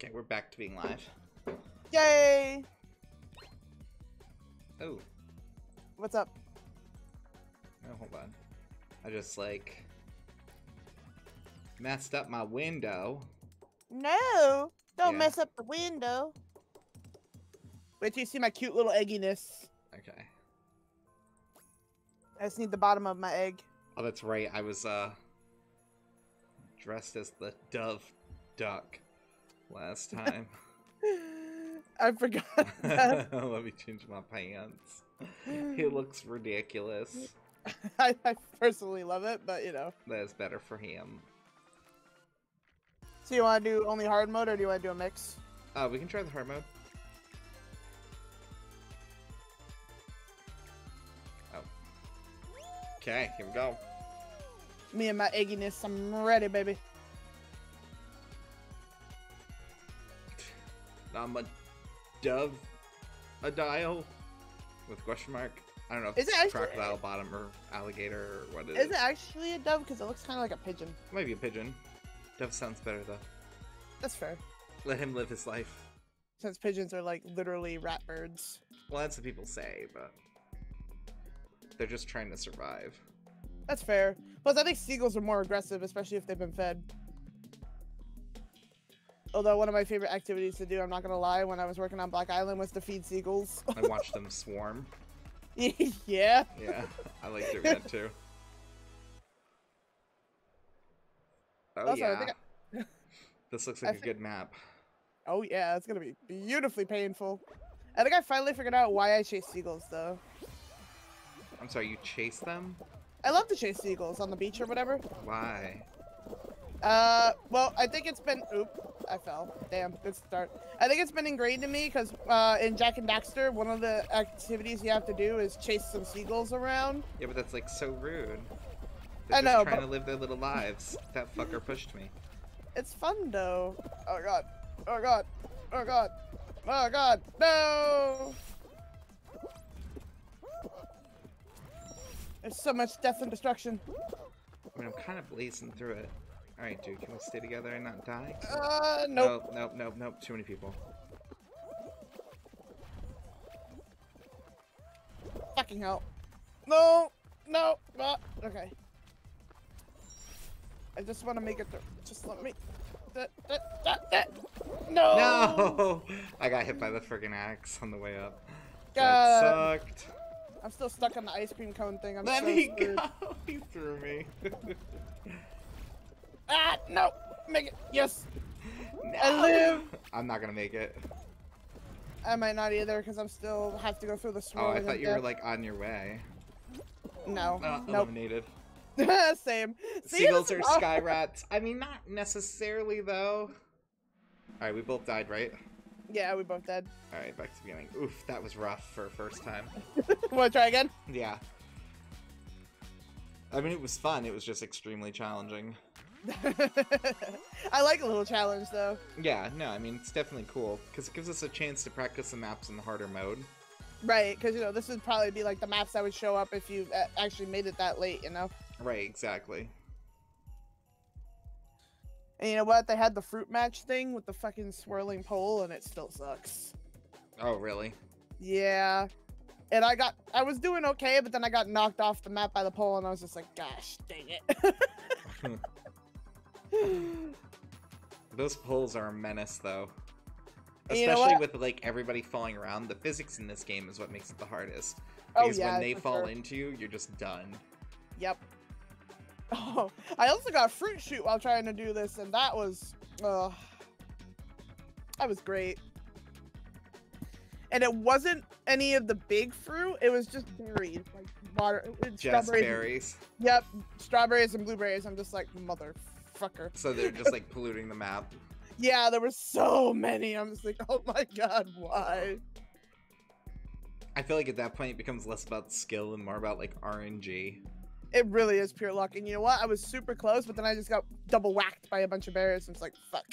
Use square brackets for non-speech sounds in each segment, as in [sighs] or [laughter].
Okay, we're back to being live. Yay! Oh, What's up? no, hold on. I just like messed up my window. No! Don't Yeah. mess up the window. Wait till you see my cute little egginess. Okay. I just need the bottom of my egg. Oh, that's right. I was uh dressed as the dove duck last time. [laughs] [laughs] I forgot that. [laughs] Let me change my pants. He looks ridiculous. I, I personally love it, but you know. That is better for him. So you want to do only hard mode or do you want to do a mix? Uh, we can try the hard mode. Oh. Okay, here we go. Me and my egginess, I'm ready, baby. I'm a dove, a dial with question mark. I don't know if Is it's it actually- crocodile bottom or alligator or what it Is is. it actually a dove? Because it looks kind of like a pigeon. Might be a pigeon. Dove sounds better though. That's fair. Let him live his life. Since pigeons are like literally rat birds. Well, that's what people say, but they're just trying to survive. That's fair. Plus, I think seagulls are more aggressive, especially if they've been fed. Although one of my favorite activities to do, I'm not gonna lie, when I was working on Black Island was to feed seagulls. [laughs] I watched them swarm. [laughs] yeah. Yeah, I like doing that too. Oh Also, I yeah. think This looks [laughs] like a thi- good map. Oh yeah, it's gonna be beautifully painful. I think I finally figured out why I chase seagulls though. I'm sorry, you chase them? I love to chase seagulls on the beach or whatever. Why? Uh, well, I think it's been. Oop, I fell. Damn, good start. I think it's been ingrained in me because uh, in Jak and Daxter, one of the activities you have to do is chase some seagulls around. Yeah, but that's like so rude. They're I know, trying but- to live their little lives. That fucker pushed me. It's fun though. Oh god. Oh god. Oh god. Oh god. No. There's so much death and destruction. I mean, I'm kind of blazing through it. All right, dude, can we stay together and not die? Uh, nope. Nope, nope, nope, nope. Too many people. Fucking hell. No. No. Ah, okay. I just want to make it through. Just let me. That, that, that, that. No. [laughs] No! I got hit by the friggin' axe on the way up. That God. sucked. I'm still stuck on the ice cream cone thing. I'm Let so me screwed. [laughs] go! He threw me. [laughs] Ah, no. Make it. Yes. I live. I'm not gonna make it. I might not either because I'm still have to go through the Oh. I thought you were like on your way. No. Uh, nope. Eliminated. [laughs] Same. See, Seagulls this are is sky rats. I mean, not necessarily though. Alright, we both died, right? Yeah, we both dead. Alright, back to the beginning. Oof, that was rough for a first time. [laughs] Want to try again? Yeah. I mean, it was fun. It was just extremely challenging. [laughs] I like a little challenge though. Yeah, no, I mean, it's definitely cool because it gives us a chance to practice the maps in the harder mode. Right, because you know this would probably be like the maps that would show up if you uh, actually made it that late. You know. Right, exactly. And you know what? They had the fruit match thing with the fucking swirling pole, and it still sucks. Oh, really? Yeah. And I got, I was doing okay, but then I got knocked off the map by the pole, and I was just like, gosh, dang it. [laughs] [laughs] Those poles are a menace, though. And you know Especially with like everybody falling around. The physics in this game is what makes it the hardest. Oh, Because yeah, when they fall sure. into you, you're just done. Yep. Oh, I also got a Fruit Chute while trying to do this, and that was, uh, that was great. And it wasn't any of the big fruit; it was just berries, like water, Just strawberries. berries. Yep, strawberries and blueberries. I'm just like motherfucker. So they're just like polluting the map. [laughs] Yeah, there were so many. I'm just like, oh my god, why? I feel like at that point it becomes less about skill and more about like RNG. It really is pure luck. And you know what? I was super close, but then I just got double whacked by a bunch of berries. And it's like, fuck.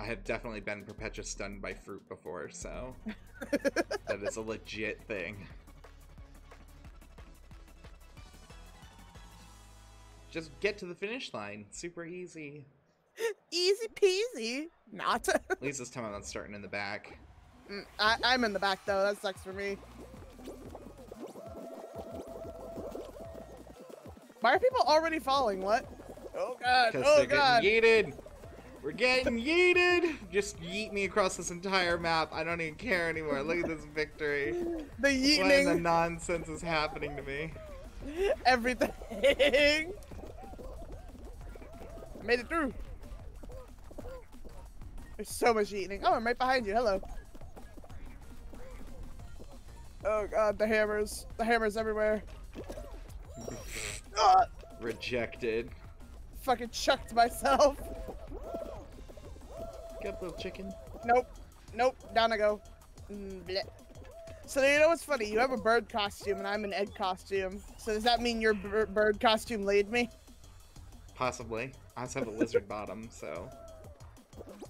I have definitely been perpetua stunned by fruit before, so [laughs] that is a legit thing. Just get to the finish line. Super easy. Easy peasy. Not. [laughs] At least this time I'm not starting in the back. Mm, I, I'm in the back though. That sucks for me. Why are people already falling? What? Oh god. Oh they're god. getting yeeted. We're getting yeeted. Just yeet me across this entire map. I don't even care anymore. Look at this [laughs] victory. The yeeting. What in the nonsense is happening to me? [laughs] Everything. Made it through. There's so much eating. Oh, I'm right behind you. Hello. Oh god, the hammers. The hammers everywhere. [laughs] Ah, Rejected. fucking chucked myself. Get up, little chicken. Nope. Nope. Down I go. Mm, bleh. So you know what's funny? You have a bird costume and I'm an egg costume. So does that mean your bird costume laid me? Possibly. I also have a lizard [laughs] bottom, so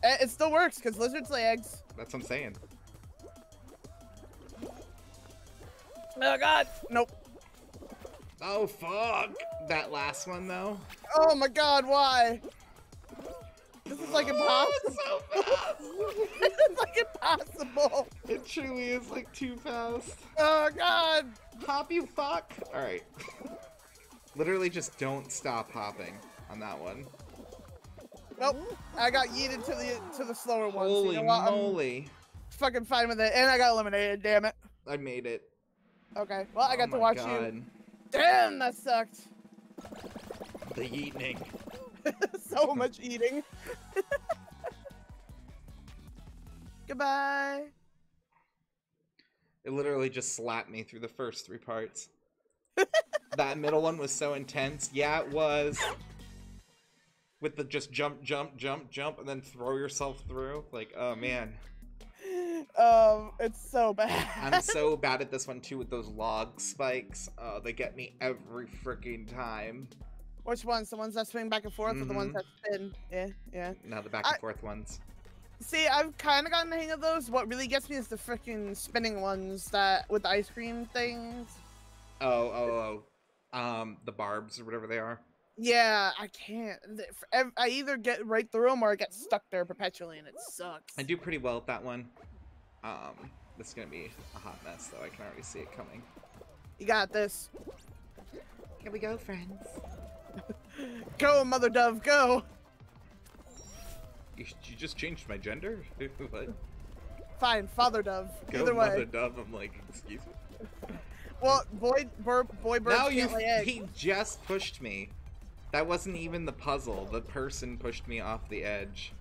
Eh, It still works because lizards lay eggs. that's what I'm saying. Oh god. Nope. Oh fuck! That last one though. Oh my god, why? This is like [laughs] Oh, impossible. it's so fast. [laughs] this is like impossible. It truly is like too fast. Oh god. Hop, you fuck! Alright. Literally just don't stop hopping on that one. Nope. I got yeeted to the to the slower one. Holy you know what? I'm moly. fucking fine with it. And I got eliminated, damn it. I made it. Okay. Well, I Oh got to watch God. you. Damn, that sucked. The eating. [laughs] so much eating. [laughs] Goodbye. It literally just slapped me through the first three parts. [laughs] that middle one was so intense. Yeah, it was. With the just jump, jump, jump, jump, and then throw yourself through. Like, oh man. Um, it's so bad. I'm [laughs] so bad at this one too with those log spikes. Oh, they get me every freaking time. Which ones? The ones that swing back and forth, or the ones Mhm. that spin? Yeah, yeah. Now the back and I- forth ones. See, I've kind of gotten the hang of those. What really gets me is the freaking spinning ones that with the ice cream things. Oh, oh, oh. Um, the barbs or whatever they are. Yeah, I can't. Th- f- ev- I either get right through them or I get stuck there perpetually, and it sucks. I do pretty well at that one. Um, this is gonna be a hot mess though. I can already see it coming. You got this. Here we go, friends. [laughs] Go, mother dove, go. You, you just changed my gender? [laughs] what? Fine, father dove. Go Either way. mother dove. I'm like, excuse me. Well, boy, bur- boy birds now you can't lay eggs. he just pushed me. That wasn't even the puzzle. The person pushed me off the edge.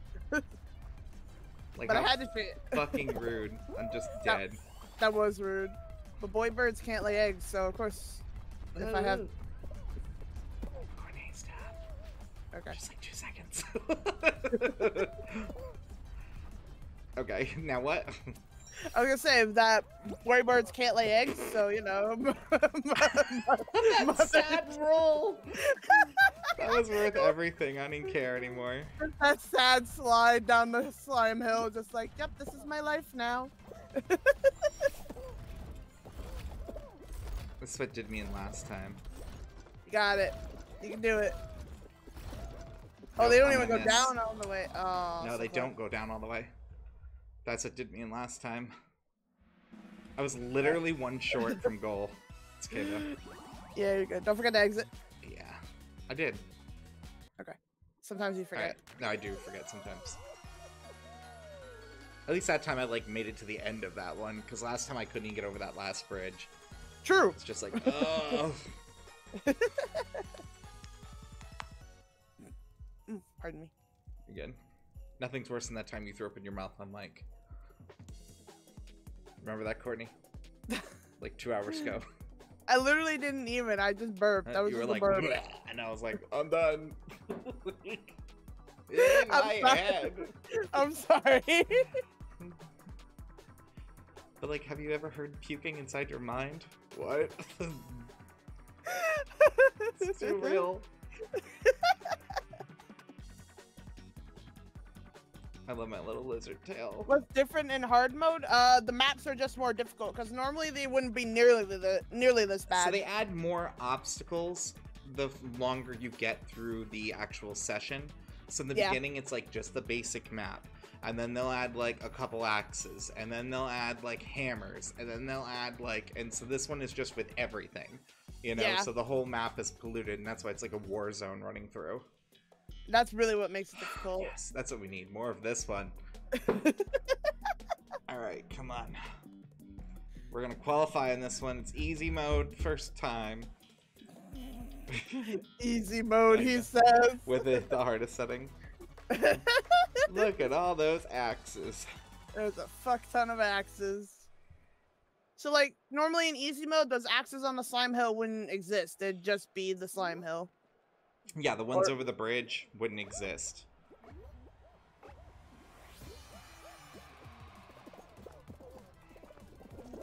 Like but I had to say it. [laughs] fucking rude. I'm just dead. That was rude. But boy birds can't lay eggs, so of course, if I have. Stop. Okay. Just like two seconds. [laughs] okay, now what? I was gonna say that boy birds can't lay eggs, so you know. that [laughs] sad roll. That was worth everything. I didn't care anymore. that sad slide down the slime hill, just like, yep, this is my life now. [laughs] This is what did me in last time. You got it. You can do it. Oh, Nope, they don't I'm even go miss. down all the way. Oh. No, so they don't go down all the way. That's what did me in last time. I was literally one short from goal. It's okay though. [laughs] Yeah, you're good. Don't forget to exit. Yeah, I did. Sometimes you forget. No, I do forget sometimes. At least that time I like made it to the end of that one, because last time I couldn't even get over that last bridge. True. It's just like, oh. [laughs] [laughs] Pardon me. Again, nothing's worse than that time you threw up in your mouth on Mike. Remember that, Courtney? [laughs] like two hours ago. I literally didn't even. I just burped. That was you were like, burp. And I was like, I'm done. [laughs] in [laughs] I'm my sorry. head. [laughs] I'm sorry. But like, have you ever heard puking inside your mind? What? it's too real. I love my little lizard tail. What's different in hard mode? Uh, the maps are just more difficult because normally they wouldn't be nearly the nearly this bad. So they add more obstacles the longer you get through the actual session. So in the Yeah. beginning, it's like just the basic map, and then they'll add like a couple axes, and then they'll add like hammers, and then they'll add like, and so this one is just with everything, you know. Yeah. So the whole map is polluted, and that's why it's like a war zone running through. That's really what makes it difficult. Yes, that's what we need. More of this one. [laughs] All right, come on. We're gonna qualify in this one. It's easy mode, first time. [laughs] Easy mode, he Okay. Uh, says. with it the hardest setting. [laughs] Look at all those axes. There's a fuck ton of axes. So, like, normally in easy mode, those axes on the slime hill wouldn't exist. It'd just be the slime hill. Yeah, the ones Or- over the bridge wouldn't exist.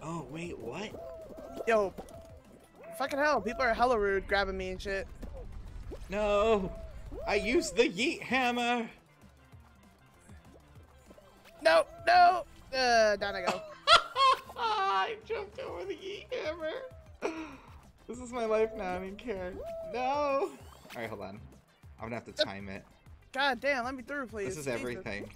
Oh, wait, what? Yo, fucking hell, people are hella rude grabbing me and shit. No! I used the yeet hammer! No, no! Uh, down I go. [laughs] I jumped over the yeet hammer! This is my life now, I don't care. No! Alright, hold on. I'm gonna have to time it. God damn, let me through, please. This is Jesus. everything.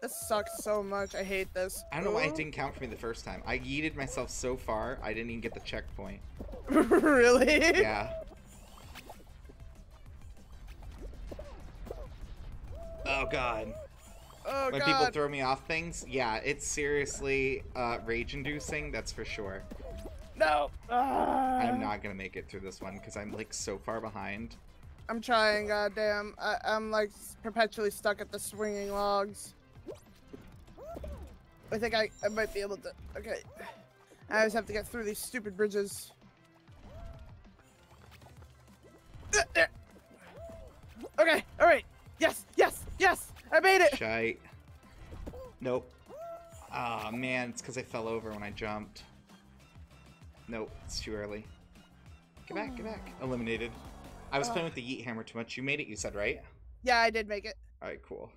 This sucks so much. I hate this. I don't know why it didn't count for me the first time. I yeeted myself so far, I didn't even get the checkpoint. [laughs] really? Yeah. Oh god. Oh When god. people throw me off things, yeah, it's seriously uh, rage-inducing, that's for sure. No. Ah. I'm not gonna make it through this one because I'm like so far behind. I'm trying. Goddamn. I, I'm like perpetually stuck at the swinging logs. I think I, I might be able to. Okay. I always have to get through these stupid bridges. Okay. All right. Yes. Yes. Yes. I made it. Shite. Nope. Ah man, it's because I fell over when I jumped. Nope, it's too early. Get back, get back. Eliminated. I was playing with the yeet hammer too much. You made it, you said, right? Yeah, I did make it. Alright, cool.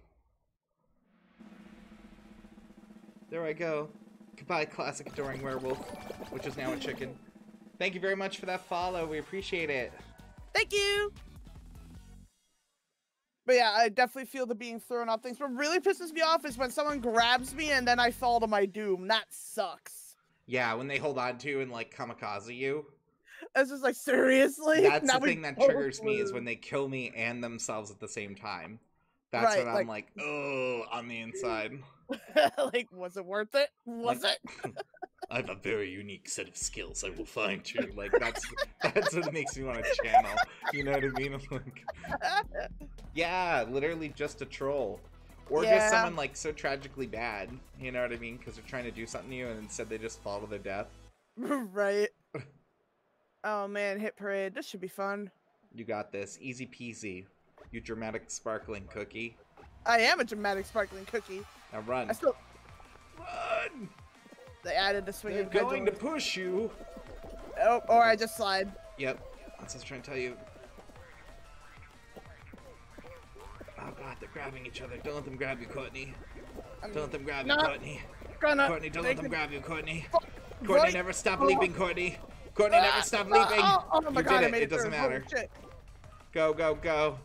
There I go. Goodbye, classic adoring werewolf, which is now a chicken. Thank you very much for that follow. We appreciate it. Thank you. But yeah, I definitely feel the being thrown off things. What really pisses me off is when someone grabs me and then I fall to my doom. That sucks. Yeah, when they hold on to and like kamikaze you. It's just like seriously. [laughs] That's Now the thing that triggers me is when they kill me and themselves at the same time. That's Right, when I'm like, like- oh, on the inside. [laughs] like, was it worth it? Was Like- it? [laughs] I have a very unique set of skills. I will find you. Like that's that's what makes me want to channel. You know what I mean? I'm like, yeah, literally just a troll, or Yeah. just someone like so tragically bad. You know what I mean? Because they're trying to do something to you, and instead they just fall to their death. [laughs] right. Oh man, hit parade. This should be fun. You got this, easy peasy. You dramatic sparkling cookie. I am a dramatic sparkling cookie. Now run. I still Run! they added the They're swinging going to push you. Oh, or I just slide. Yep. That's what I was trying to tell you. Grabbing each other. Don't let them grab you, Courtney. I'm Don't let them grab you, Courtney. gonna. Courtney, don't let them grab you, Courtney. Oh, Courtney, right. never stop Oh. leaping, Courtney. Courtney, never Ah, stop ah, leaping. Oh, oh my You god, did I it. made It doesn't matter. Go, go, go.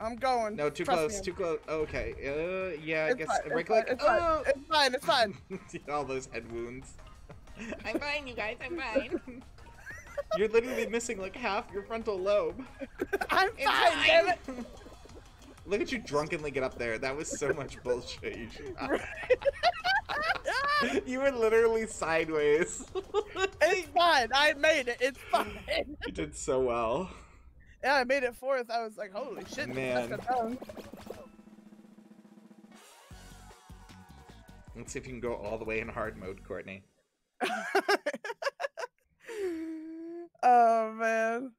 I'm going. No, too Trust close, me. too close. Okay. Uh, yeah, I guess fine, right it's click. fine, it's fine, Oh! It's fine. It's fine. [laughs] All those head wounds. I'm fine, you guys. I'm fine. [laughs] You're literally missing like half your frontal lobe. I'm It's fine, damn it. fine. [laughs] Look at you drunkenly get up there. That was so much bullshit. [laughs] You, were literally sideways. It's fine. I made it. It's fine. you did so well. Yeah, I made it fourth. I was like, holy shit, Man. Let's see if you can go all the way in hard mode, Courtney. [laughs] oh man.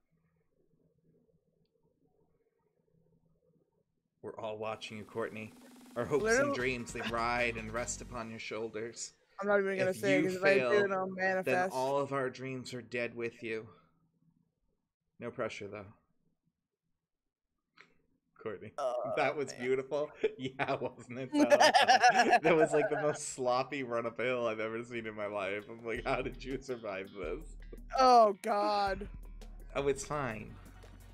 We're all watching you, Courtney. Our hopes and dreams, they ride and rest upon your shoulders. I'm not even gonna If say you because if I do, it, I'll Then all of our dreams are dead with you. No pressure, though. Courtney. Oh, [laughs] that was man. beautiful. [laughs] Yeah, wasn't it? though? [laughs] that was like the most sloppy run uphill I've ever seen in my life. I'm like, how did you survive this? Oh god. Oh, it's fine.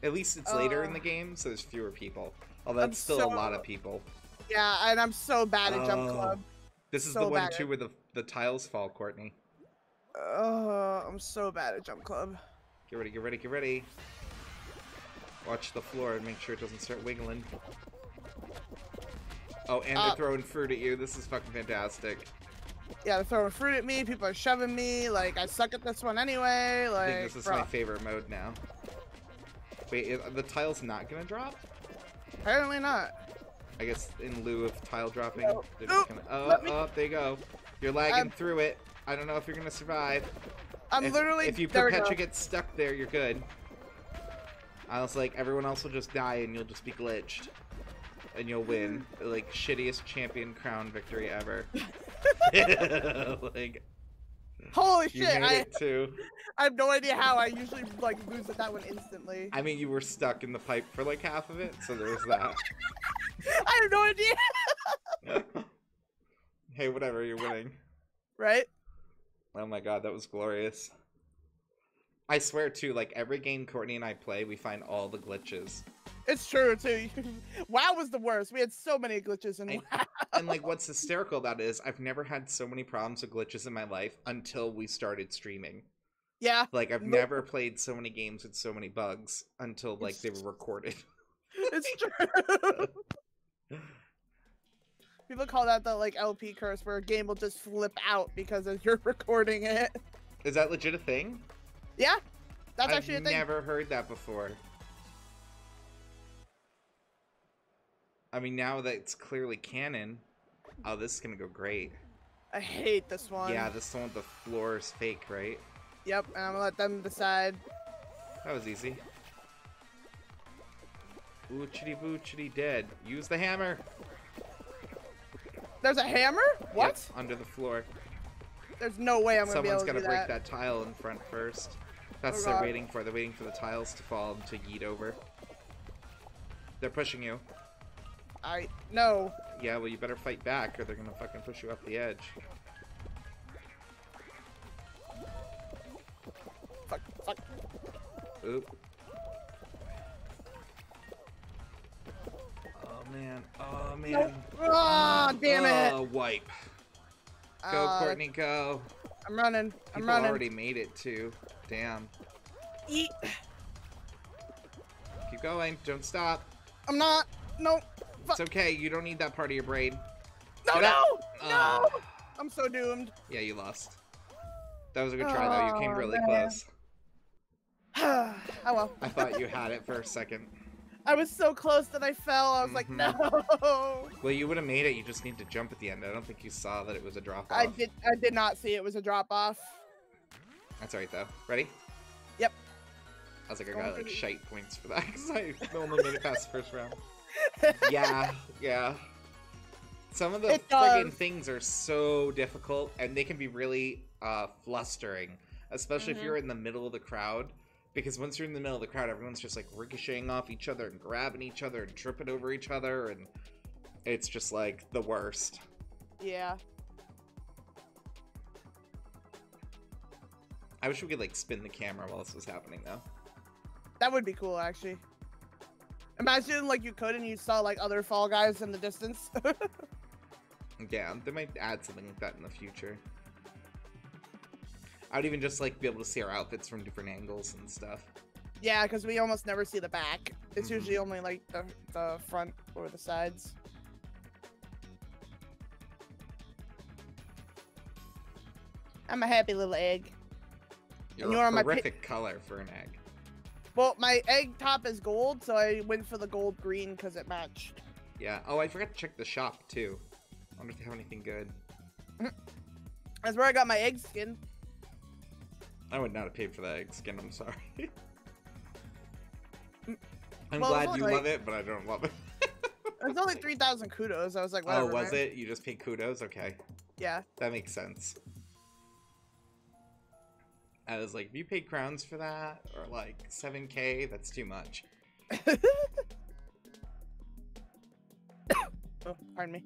At least it's later in the oh. game, so there's fewer people. Oh, that's still so- a lot of people. Yeah, and I'm so bad at Jump Oh. Club. This is So the one too where the the tiles fall, Courtney. Oh, I'm so bad at Jump Club. Get ready, get ready, get ready. Watch the floor and make sure it doesn't start wiggling. Oh, and they're Uh, throwing fruit at you. This is fucking fantastic. Yeah, they're throwing fruit at me. People are shoving me. Like I suck at this one anyway. Like, I think this is bro, my favorite mode now. Wait, the tiles not gonna drop? Apparently not. I guess in lieu of tile dropping, No. they're No, just gonna. Oh, me- oh, there you go. You're lagging I'm- through it. I don't know if you're gonna survive. I'm if, literally. If you there we go. perpetually get stuck there, you're good. I was like, everyone else will just die and you'll just be glitched. And you'll win. Hmm. Like, shittiest champion crown victory ever. [laughs] [laughs] like, Holy you shit! I. [laughs] I have no idea how. I usually like lose at that one instantly. I mean, you were stuck in the pipe for like half of it, so there was that. [laughs] I have no idea. [laughs] hey, whatever, you're winning. Right? Oh my god, that was glorious. I swear too, like every game Courtney and I play, we find all the glitches. It's true too. [laughs] WoW was the worst. We had so many glitches in I- WoW. and like what's hysterical about it is I've never had so many problems with glitches in my life until we started streaming. Yeah, Like I've No- never played so many games with so many bugs until like they were recorded. [laughs] it's true. [laughs] People call that the like LP curse, where a game will just flip out because you're recording it. Is that legit a thing? Yeah, that's I've actually a thing. I've never heard that before. I mean, now that it's clearly canon, oh, this is gonna go great. I hate this one. Yeah, this one with the floor is fake, right? Yep, and I'm gonna let them decide. That was easy. Ooh, chitty boo, chitty dead. Use the hammer. There's a hammer? Yep, What? under the floor. There's no way I'm gonna Someone's be able gotta to break that. that. tile in front first. That's Oh, what they're waiting for. They're waiting for the tiles to fall and to yeet over. They're pushing you. I no. Yeah, well, you better fight back or they're gonna fucking push you off the edge. Fuck, fuck. Oop. Oh man. Oh man. Ah, damn it. Oh, wipe. Go, Uh, Courtney, go. I'm running. I'm People running. already made it too. Damn. Eat. Keep going. Don't stop. I'm not. No. It's okay. You don't need that part of your brain. No, Get no, up. no. I'm so doomed. Yeah, you lost. That was a good try, though. You came Oh, really man. close. [sighs] oh well. I thought you had it for a second. I was so close that I fell. I was like, Mhm. no. Well, you would have made it. You just need to jump at the end. I don't think you saw that it was a drop off. I did. I did not see it was a drop off. That's alright, though. Ready? Yep. I was like, I got like shite points for that [laughs] because I only made it past the first round. [laughs] yeah, yeah. Some of the It friggin' things are so difficult, and they can be really uh, flustering, especially if Mhm. you're in the middle of the crowd. Because once you're in the middle of the crowd, everyone's just like ricocheting off each other and grabbing each other and tripping over each other, and it's just like the worst. Yeah. I wish we could like spin the camera while this was happening, though. That would be cool, actually. Imagine like you could and you saw like other Fall Guys in the distance. [laughs] Yeah, they might add something like that in the future. I would even just like be able to see our outfits from different angles and stuff. yeah, because we almost never see the back. It's Mhm. usually only like the, the front or the sides. I'm a happy little egg. You're a on my horrific color for an egg. Well, my egg top is gold, so I went for the gold green because it matched. Yeah. Oh, I forgot to check the shop too. I wonder if they have anything good. [laughs] That's where I got my egg skin. I would not have paid for that egg skin. I'm sorry. [laughs] Mm, I'm well, glad you like- love it, but I don't love it. [laughs] It's only 3,000 kudos. I was like, oh, whatever. was man. it? You just paid kudos? Okay, Yeah. that makes sense. I was like, if you paid crowns for that, or like 7k, that's too much. [coughs] oh, pardon me.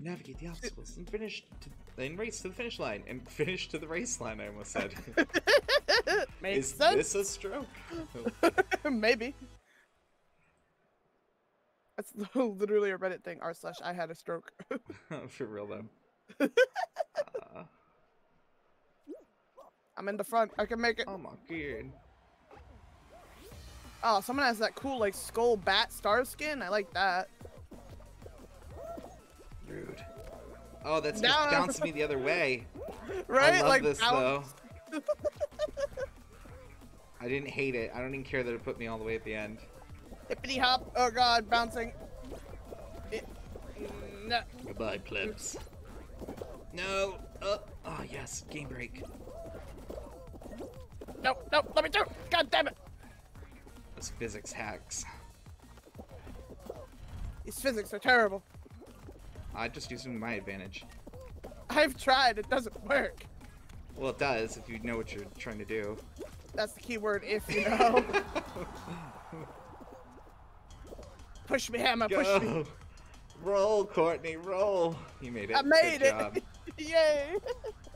Navigate the obstacles and finish to, and race to the finish line and finish to the race line. I almost said. [laughs] Makes Is sense. this a stroke? [laughs] Maybe. That's [laughs] literally a Reddit thing. R slash I had a stroke. For real though. Uh, I'm in the front. I can make it. oh my god. Oh, someone has that cool like skull bat star skin. I like that. Rude. Oh, that's No. just bouncing me the other way. [laughs] Right? I love like this bounce- though. I didn't hate it. I don't even care that it put me all the way at the end. Hippity hop. Oh god, bouncing. It, no. Goodbye, plebs. No. Oh, oh yes. Game break. No, no, let me through. God damn it. Those physics hacks. These physics are terrible. I just used them to my advantage. I've tried. It doesn't work. Well, it does if you know what you're trying to do. That's the key word. If you [laughs] know. push me, Hammer. Push me. Go. Roll, Courtney, roll. You made it. I made Good it. job. [laughs] Yay.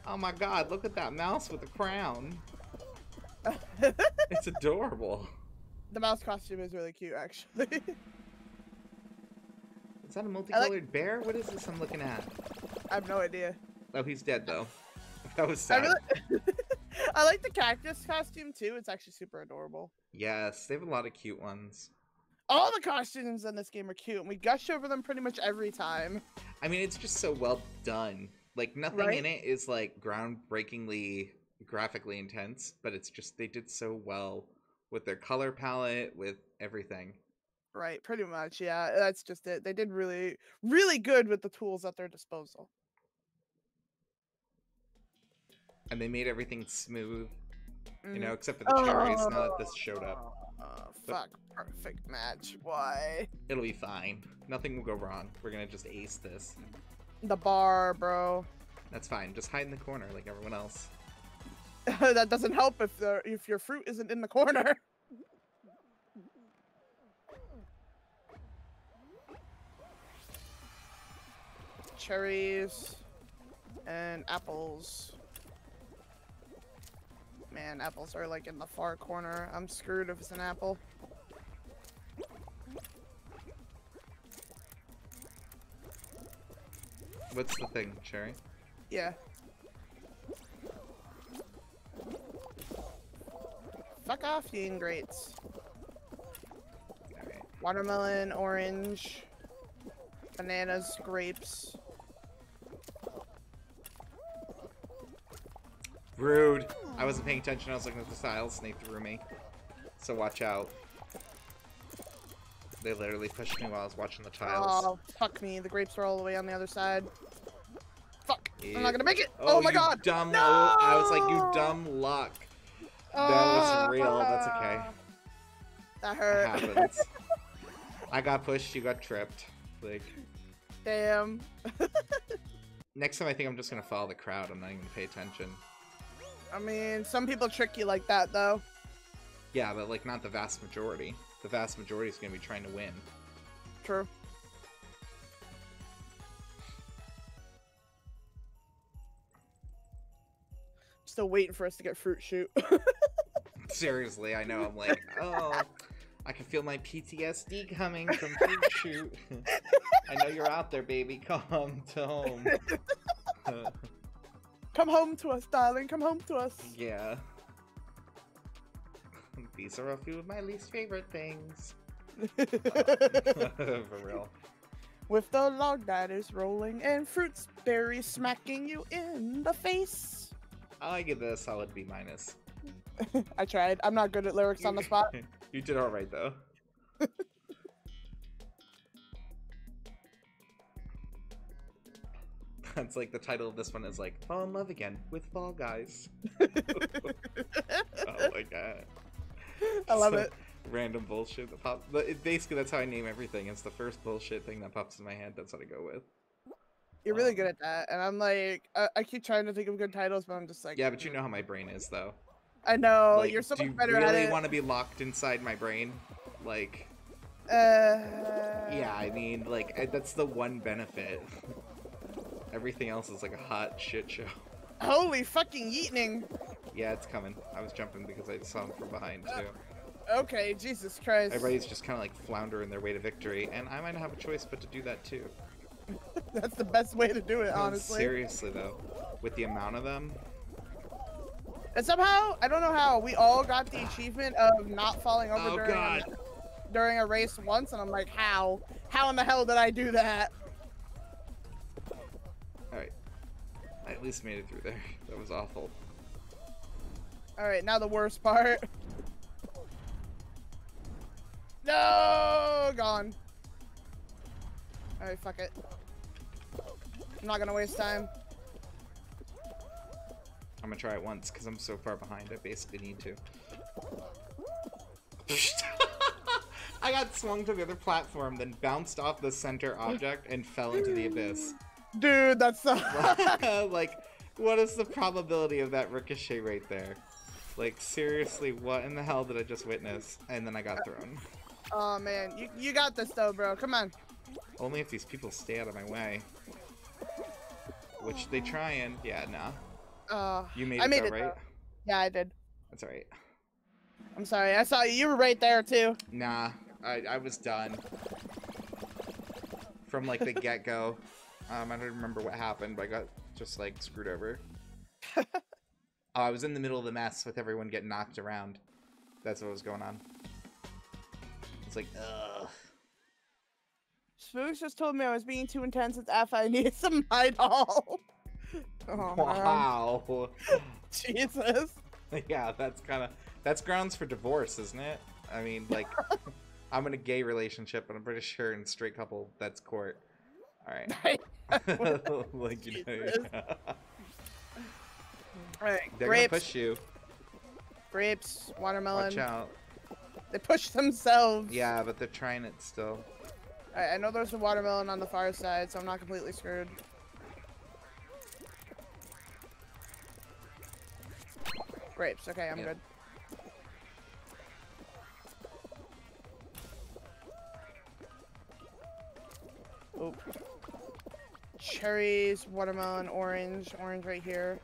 Oh my god, look at that mouse with the crown. It's adorable. the mouse costume is really cute, actually. [laughs] Is that a multicolored bear? What is this I'm looking at? I have no idea. Oh, he's dead though. [laughs] That was I sad. really, [laughs] I like the cactus costume too. It's actually super adorable. Yes, they have a lot of cute ones. All the costumes in this game are cute, and we gush over them pretty much every time. I mean, it's just so well done. Like nothing Right? in it is like groundbreakingly graphically intense, but it's just they did so well with their color palette, with everything. Right, pretty much. Yeah, that's just it. They did really, really good with the tools at their disposal. And they made everything smooth, you Mhm. know, except for the cherries now that this showed up. Oh, fuck. Perfect match. Why? It'll be fine. Nothing will go wrong. We're gonna just ace this. The bar, bro. That's fine. Just hide in the corner like everyone else. [laughs] that doesn't help if the if your fruit isn't in the corner. [laughs] Cherries and apples. Man, apples are like in the far corner. I'm screwed if it's an apple. What's the thing, Cherry? Yeah. Fuck off, you ingrates. Watermelon, orange, bananas, grapes. Rude. I wasn't paying attention. I was looking at the tiles and they threw me. So watch out. They literally pushed me while I was watching the tiles. Oh, fuck me. The grapes are all the way on the other side. Fuck. I'm not gonna make it. Oh, oh, my you god. Dumb. No! I was like, you dumb luck. Was oh, real, that's okay. That It hurt. happens. [laughs] I got pushed. You got tripped. Like Damn. [laughs] next time, I think I'm just gonna follow the crowd. I'm not even gonna pay attention. I mean, some people trick you like that, though. Yeah, but like not the vast majority. The vast majority is gonna be trying to win. True. Still waiting for us to get Fruit Chute. [laughs] Seriously, I know. I'm like, oh, I can feel my PTSD coming from Fruit Chute. I know you're out there, baby. Come to home. [laughs] Come home to us, darling. Come home to us. yeah. These are a few of my least favorite things. [laughs] For real. With the log that is rolling and fruits berries smacking you in the face. I give this a solid B minus. [laughs] I tried. I'm not good at lyrics on the spot. [laughs] you did all right though. [laughs] That's like the title of this one is like Fall in Love Again with Fall Guys. oh my god. I love it. Random bullshit that pops. But basically, that's how I name everything. It's the first bullshit thing that pops in my head. That's what I go with. You're really um, good at that. And I'm like, I, I keep trying to think of good titles, but I'm just like, Yeah, but you mm. know how my brain is, though. I know like, you're so much better really at it. Do you really want to be locked inside my brain? Like, Uh, yeah, I mean, like I- that's the one benefit. Everything else is like a hot shit show. Holy fucking yeeting! Yeah, it's coming. I was jumping because I saw him from behind too. Okay, Jesus Christ. Everybody's just kind of like floundering their way to victory, and I might not have a choice but to do that too. [laughs] That's the best way to do it, honestly. Seriously though, with the amount of them, And somehow, I don't know how, we all got the achievement of not falling over Oh, during, a- during a race once, and I'm like, how? How in the hell did I do that? all right, I at least made it through there. [laughs] That was awful. All right, now the worst part. [laughs] No, gone. All right, fuck it. I'm not gonna waste time. I'm gonna try it once because I'm so far behind. I basically need to. [laughs] I got swung to the other platform, then bounced off the center object and fell into the abyss. Dude, that's so. [laughs] like, what is the probability of that ricochet right there? Like, seriously, what in the hell did I just witness? And then I got thrown. oh man, you you got this though, bro. Come on. Only if these people stay out of my way. Which they try and, yeah, nah. Uh, You made I it made though, it, right? though. yeah, I did. That's alright. I'm sorry. I saw you. You were right there too. Nah, I, I was done. From like the [laughs] get go. Um, I don't remember what happened, but I got just like screwed over. [laughs] oh, I was in the middle of the mess with everyone getting knocked around. That's what was going on. It's like, ugh. Spooks just told me I was being too intense with F. I [laughs] need some my doll. [laughs] oh. Wow. [laughs] Jesus. yeah, that's kind of that's grounds for divorce, isn't it? I mean, like, I'm in a gay relationship, but I'm pretty sure in straight couple that's court. All right. like you know, yeah. Alright, they're grapes, gonna push you. grapes, watermelon. Watch out. They push themselves. Yeah, but they're trying it still. Alright, I know there's a watermelon on the far side, so I'm not completely screwed. Grapes. Okay, I'm Yeah. good. Oop. Cherries, watermelon, orange, orange right here.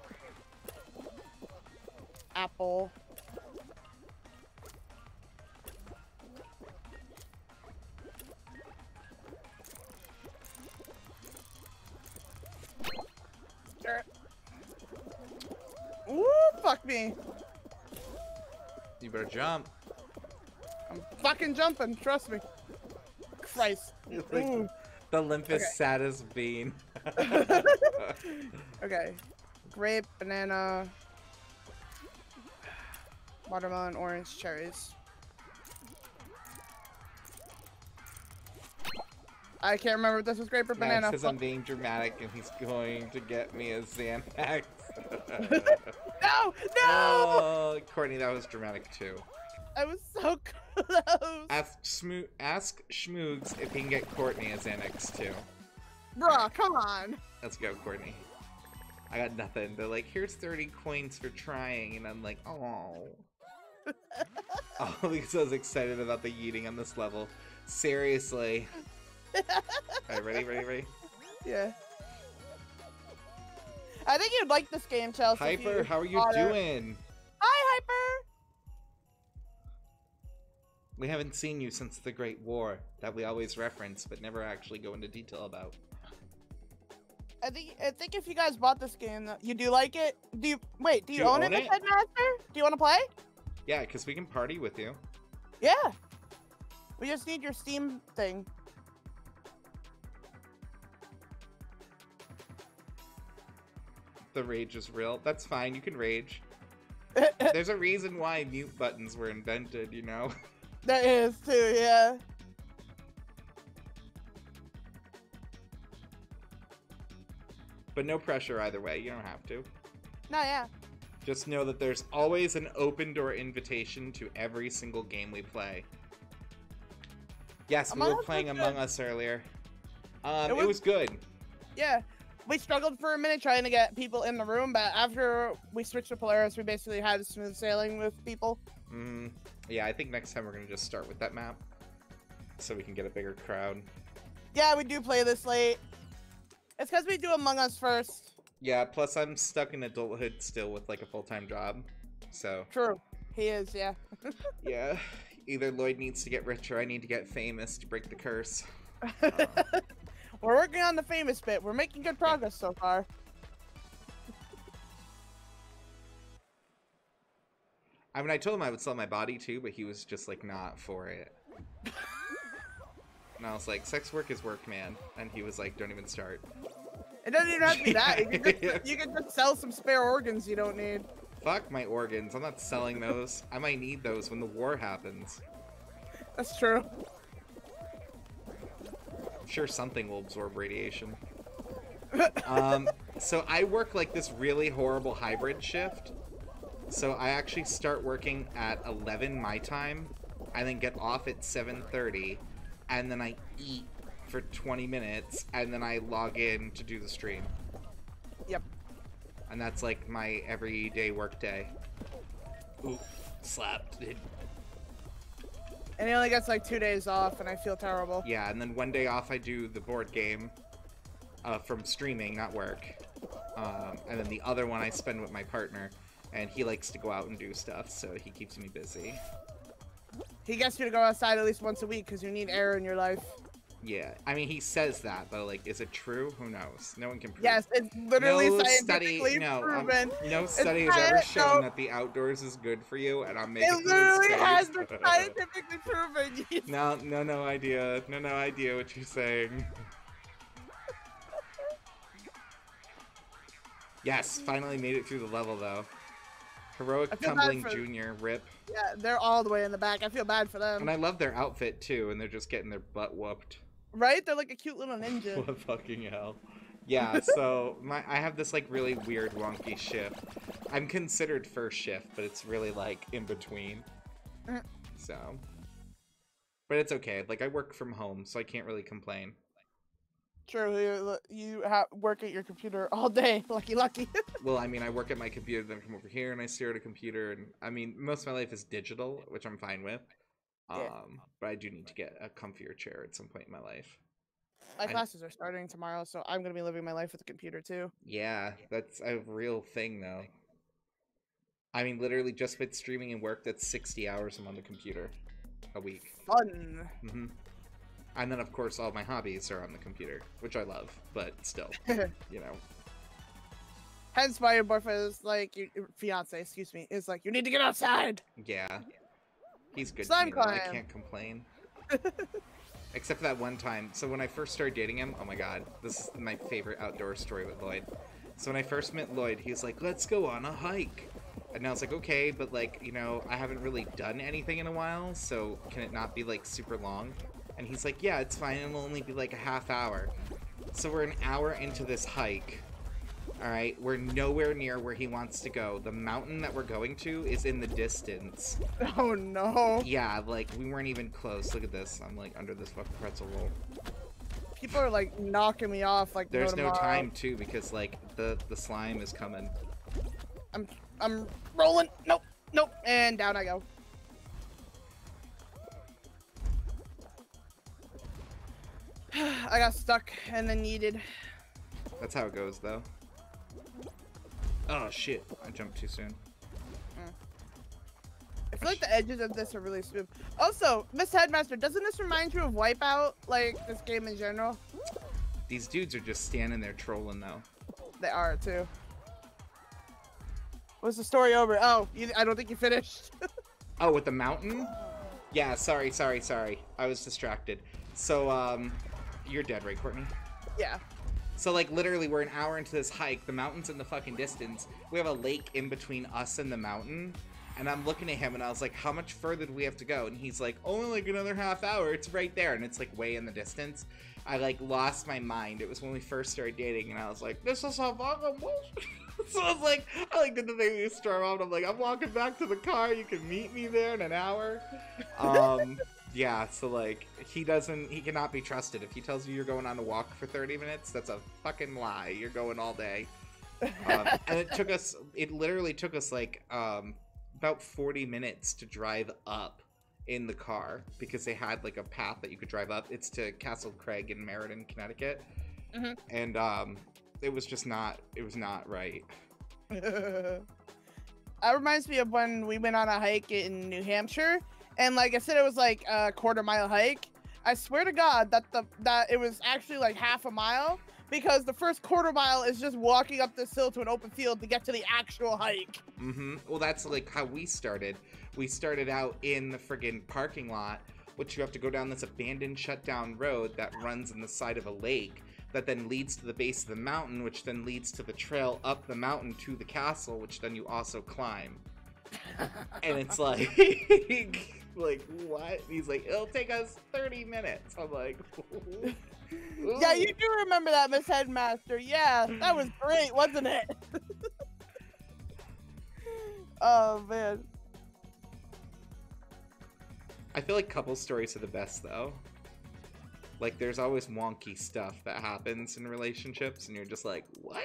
Apple. Fuck me. You better jump. I'm fucking jumping, trust me. Christ. [laughs] Like, mm. the limpest, Okay. saddest bean. [laughs] Okay. Grape, banana, watermelon, orange, cherries. I can't remember if this was grape or Max banana. says I'm being dramatic and he's going to get me a Xanax. [laughs] No! No! oh, Courtney, that was dramatic too. I was so [laughs] close. Ask, Smo- ask Schmoogs if he can get Courtney a Xanax too. Bruh, come on. Let's go, Courtney. I got nothing. They're like, here's 30 coins for trying, and I'm like, oh. oh, because I was excited about the yeeting on this level. Seriously. [laughs] Alright, ready, ready, ready? Yeah. I think you'd like this game, Chelsea. Hyper, how are you doing? Hi, Hyper. We haven't seen you since the Great War that we always reference, but never actually go into detail about. I think I think if you guys bought this game, you do like it. Do you wait? Do you, Do you own, own it, it? Headmaster? Do you want to play? Yeah, because we can party with you. Yeah. We just need your Steam thing. The rage is real. That's fine, you can rage. [laughs] There's a reason why mute buttons were invented, you know? [laughs] that is too. Yeah. But no pressure either way, you don't have to. No, yeah. Just know that there's always an open door invitation to every single game we play. Yes, we were playing Among good. Us earlier. Um, It it was- was good. Yeah. We struggled for a minute trying to get people in the room, but after we switched to Polaris, we basically had smooth sailing with people. Mm, yeah, I think next time we're gonna just start with that map, so we can get a bigger crowd. Yeah, we do play this late. It's because we do Among Us first. Yeah, plus I'm stuck in adulthood still with like a full time job, so True. He is, yeah. [laughs] yeah, either Lloyd needs to get rich or I need to get famous to break the curse. [laughs] We're working on the famous bit. We're making good progress so far. I mean, I told him I would sell my body too, but he was just like not for it. and I was like, sex work is work, man. And he was like, don't even start. It doesn't even have to be that. You can, just, [laughs] you can just sell some spare organs you don't need. Fuck my organs. I'm not selling those. I might need those when the war happens. That's true. Sure something will absorb radiation. um, so I work like this really horrible hybrid shift. So I actually start working at 11 my time, and then get off at 7:30, and then I eat for 20 minutes, and then I log in to do the stream. Yep. And that's like my everyday work day. Ooh, slapped. It- And he only gets like two days off, and I feel terrible. Yeah, and then one day off I do the board game uh, from streaming, not work. Um, and then the other one I spend with my partner, and he likes to go out and do stuff, so he keeps me busy. He gets you to go outside at least once a week because you need air in your life. Yeah, I mean he says that, but like, is it true? Who knows? No one can prove. Yes, it's literally no scientifically study, no, um, no study has ever shown no. that the outdoors is good for you, and I'm making It literally has been [laughs] scientifically proven. [laughs] No, no, no idea. No, no idea what you're saying. Yes, finally made it through the level though. Heroic I feel bad Tumbling for- Junior, rip. Yeah, they're all the way in the back. I feel bad for them. And I love their outfit too, and they're just getting their butt whooped. Right? They're like a cute little ninja. [laughs] what fucking hell. Yeah, so [laughs] my I have this like really weird wonky shift. I'm considered first shift, but it's really like in between. Mm. So But it's okay. Like I work from home, so I can't really complain. True, you, work at your computer all day. [laughs] Lucky, lucky. Well, I mean, I work at my computer, then I come over here and I stare at a computer, and I mean, most of my life is digital, which I'm fine with. Um, but I do need to get a comfier chair at some point in my life. My I- classes are starting tomorrow, so I'm gonna be living my life with a computer too. Yeah, that's a real thing, though. I mean, literally, just with streaming and work, that's 60 hours I'm on the computer a week. Fun. hmm And then, of course, all my hobbies are on the computer, which I love, but still, [laughs] you know. Hence why your boyfriend is like your fiance, excuse me, is like you need to get outside. Yeah. He's good Slime to. I can't complain. Except for that one time. So when I first started dating him, oh my god, this is my favorite outdoor story with Lloyd. So when I first met Lloyd, he was like, let's go on a hike. And I was like, okay, but like, you know, I haven't really done anything in a while, so can it not be like super long? And he's like, yeah, it's fine, it'll only be like a half hour. So we're an hour into this hike. Alright, we're nowhere near where he wants to go. The mountain that we're going to is in the distance. [laughs] Oh no. Yeah, like we weren't even close. Look at this. I'm like under this fucking pretzel roll. People are like knocking me off like There's no time too because like the the slime is coming. I'm I'm rolling. Nope. Nope. And down I go. [sighs] I got stuck and then needed. That's how it goes though. Oh shit! I jumped too soon. I feel like the edges of this are really smooth. Also, Miss Headmaster, doesn't this remind you of Wipeout? Like this game in general? These dudes are just standing there trolling though. They are too. Was the story over? Oh, you, I don't think you finished. [laughs] Oh, with the mountain? Yeah. Sorry, sorry, sorry. I was distracted. So um, you're dead, right, Courtney? yeah. So like literally we're an hour into this hike, the mountain's in the fucking distance. We have a lake in between us and the mountain. And I'm looking at him and I was like, how much further do we have to go? And he's like, only like another half hour. It's right there. And it's like way in the distance. I like lost my mind. It was when we first started dating and I was like, this is how I'm [laughs] So I was like, I like did the thing you storm out. I'm like, I'm walking back to the car. You can meet me there in an hour. Um, yeah. So like, he doesn't. He cannot be trusted. If he tells you you're going on a walk for 30 minutes, that's a fucking lie. You're going all day. Um, [laughs] and it took us. It literally took us like um, about 40 minutes to drive up in the car because they had like a path that you could drive up. It's to Castle Craig in Meriden, Connecticut, Mhm. and um, it was just not. It was not right. [laughs] that reminds me of when we went on a hike in New Hampshire and like I said, it was like a quarter mile hike. I swear to God that the that it was actually like half a mile because the first quarter mile is just walking up this hill to an open field to get to the actual hike. Mm-hmm. Well, that's like how we started. We started out in the friggin' parking lot, which you have to go down this abandoned, shut down road that runs in the side of a lake that then leads to the base of the mountain, which then leads to the trail up the mountain to the castle, which then you also climb. and it's [laughs] like, [laughs] like what? He's like, it'll take us 30 minutes. I'm like, Yeah, you do remember that, Miss Headmaster. Yeah, that was great, wasn't it? [laughs] oh man. I feel like couple stories are the best though. Like there's always wonky stuff that happens in relationships, and you're just like, what?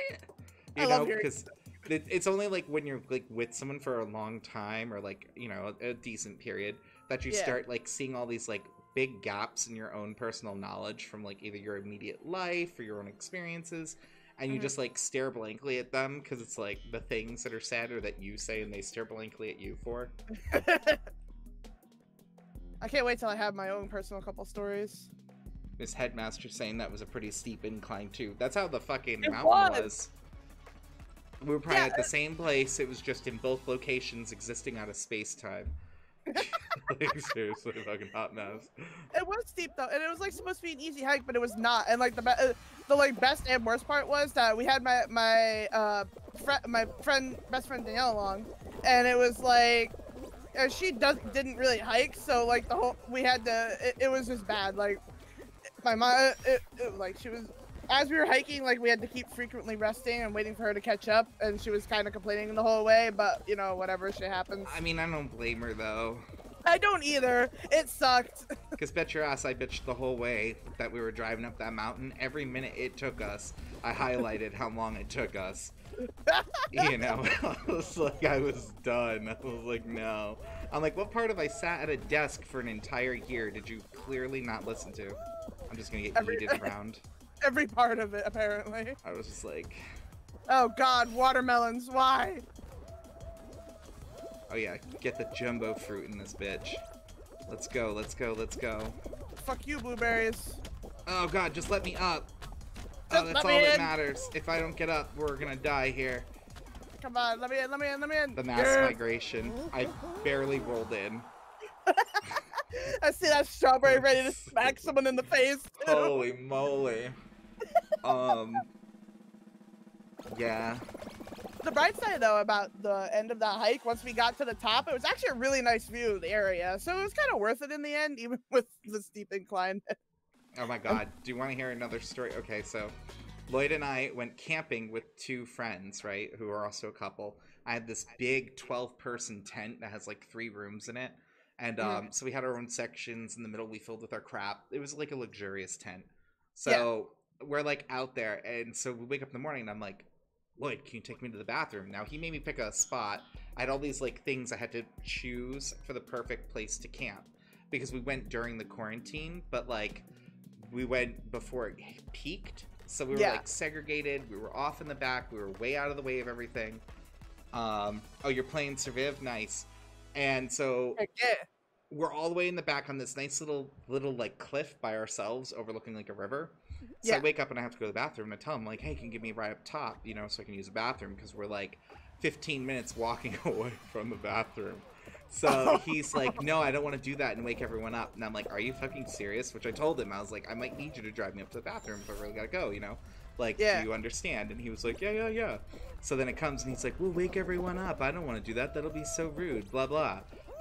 You I love know, because it, it's only like when you're like with someone for a long time or like you know a, a decent period that you Yeah. start like seeing all these like big gaps in your own personal knowledge from like either your immediate life or your own experiences and you Mhm. just like stare blankly at them because it's like the things that are said or that you say and they stare blankly at you for [laughs] I can't wait till I have my own personal couple stories. Miss Headmaster saying that was a pretty steep incline too. That's how the fucking It mountain was. was. We were probably Yeah, at the same place. It was just in both locations, existing out of space time. [laughs] like, seriously, fucking hot mess. It was steep though, and it was like supposed to be an easy hike, but it was not. And like the be- uh, the like best and worst part was that we had my my uh fr- my friend best friend Danielle along, and it was like uh, she does didn't really hike, so like the whole we had to. It, it was just bad. Like my mom, it, it, like she was. As we were hiking, like we had to keep frequently resting and waiting for her to catch up, and she was kind of complaining the whole way. But you know, whatever, shit happens. I mean, I don't blame her though. I don't either. It sucked. [laughs] Because bet your ass I bitched the whole way that we were driving up that mountain. Every minute it took us, I highlighted how long it took us. [laughs] You know, [laughs] I was like, I was done. I was like, no. I'm like, what part of I sat at a desk for an entire year did you clearly not listen to? I'm just gonna get Every- yeeted around. Every part of it, apparently. I was just like, Oh God, watermelons! Why? oh yeah, get the jumbo fruit in this bitch. Let's go, let's go, let's go. Fuck you, blueberries. Oh god, just let me up. Oh, that's all that in. matters. If I don't get up, we're gonna die here. Come on, let me in, let me in, let me in. The mass Yeah. migration. I barely rolled in. [laughs] I see that strawberry ready to [laughs] smack someone in the face. too. Holy moly. Um. Yeah. The bright side, though, about the end of that hike, once we got to the top, it was actually a really nice view of the area. So it was kind of worth it in the end, even [laughs] with the steep incline. Oh my god. Do you want to hear another story? Okay, so Lloyd and I went camping with two friends, right? Who are also a couple. I had this big 12 person tent that has like three rooms in it. And um, so we had our own sections in the middle we filled with our crap. It was like a luxurious tent. So we're like out there. And so we wake up in the morning and I'm like, Lloyd, can you take me to the bathroom? Now he made me pick a spot. I had all these like things I had to choose for the perfect place to camp because we went during the quarantine, but like we went before it peaked. So we were Yeah. like segregated. We were off in the back. We were way out of the way of everything. Um, oh, you're playing Surviv? Nice. And so yeah. we're all the way in the back on this nice little little like cliff by ourselves overlooking like a river. So I wake up and I have to go to the bathroom and I tell him like, "Hey, can you give me right up top, you know, so I can use the bathroom because we're like 15 minutes walking [laughs] away from the bathroom." So [laughs] oh. he's like, "No, I don't want to do that and wake everyone up." And I'm like, "Are you fucking serious?" Which I told him I was like, "I might need you to drive me up to the bathroom if I really gotta go, you know." Like, Yeah. do you understand? And he was like, yeah, yeah, yeah. So then it comes and he's like, we'll wake everyone up. I don't want to do that. That'll be so rude. Blah blah.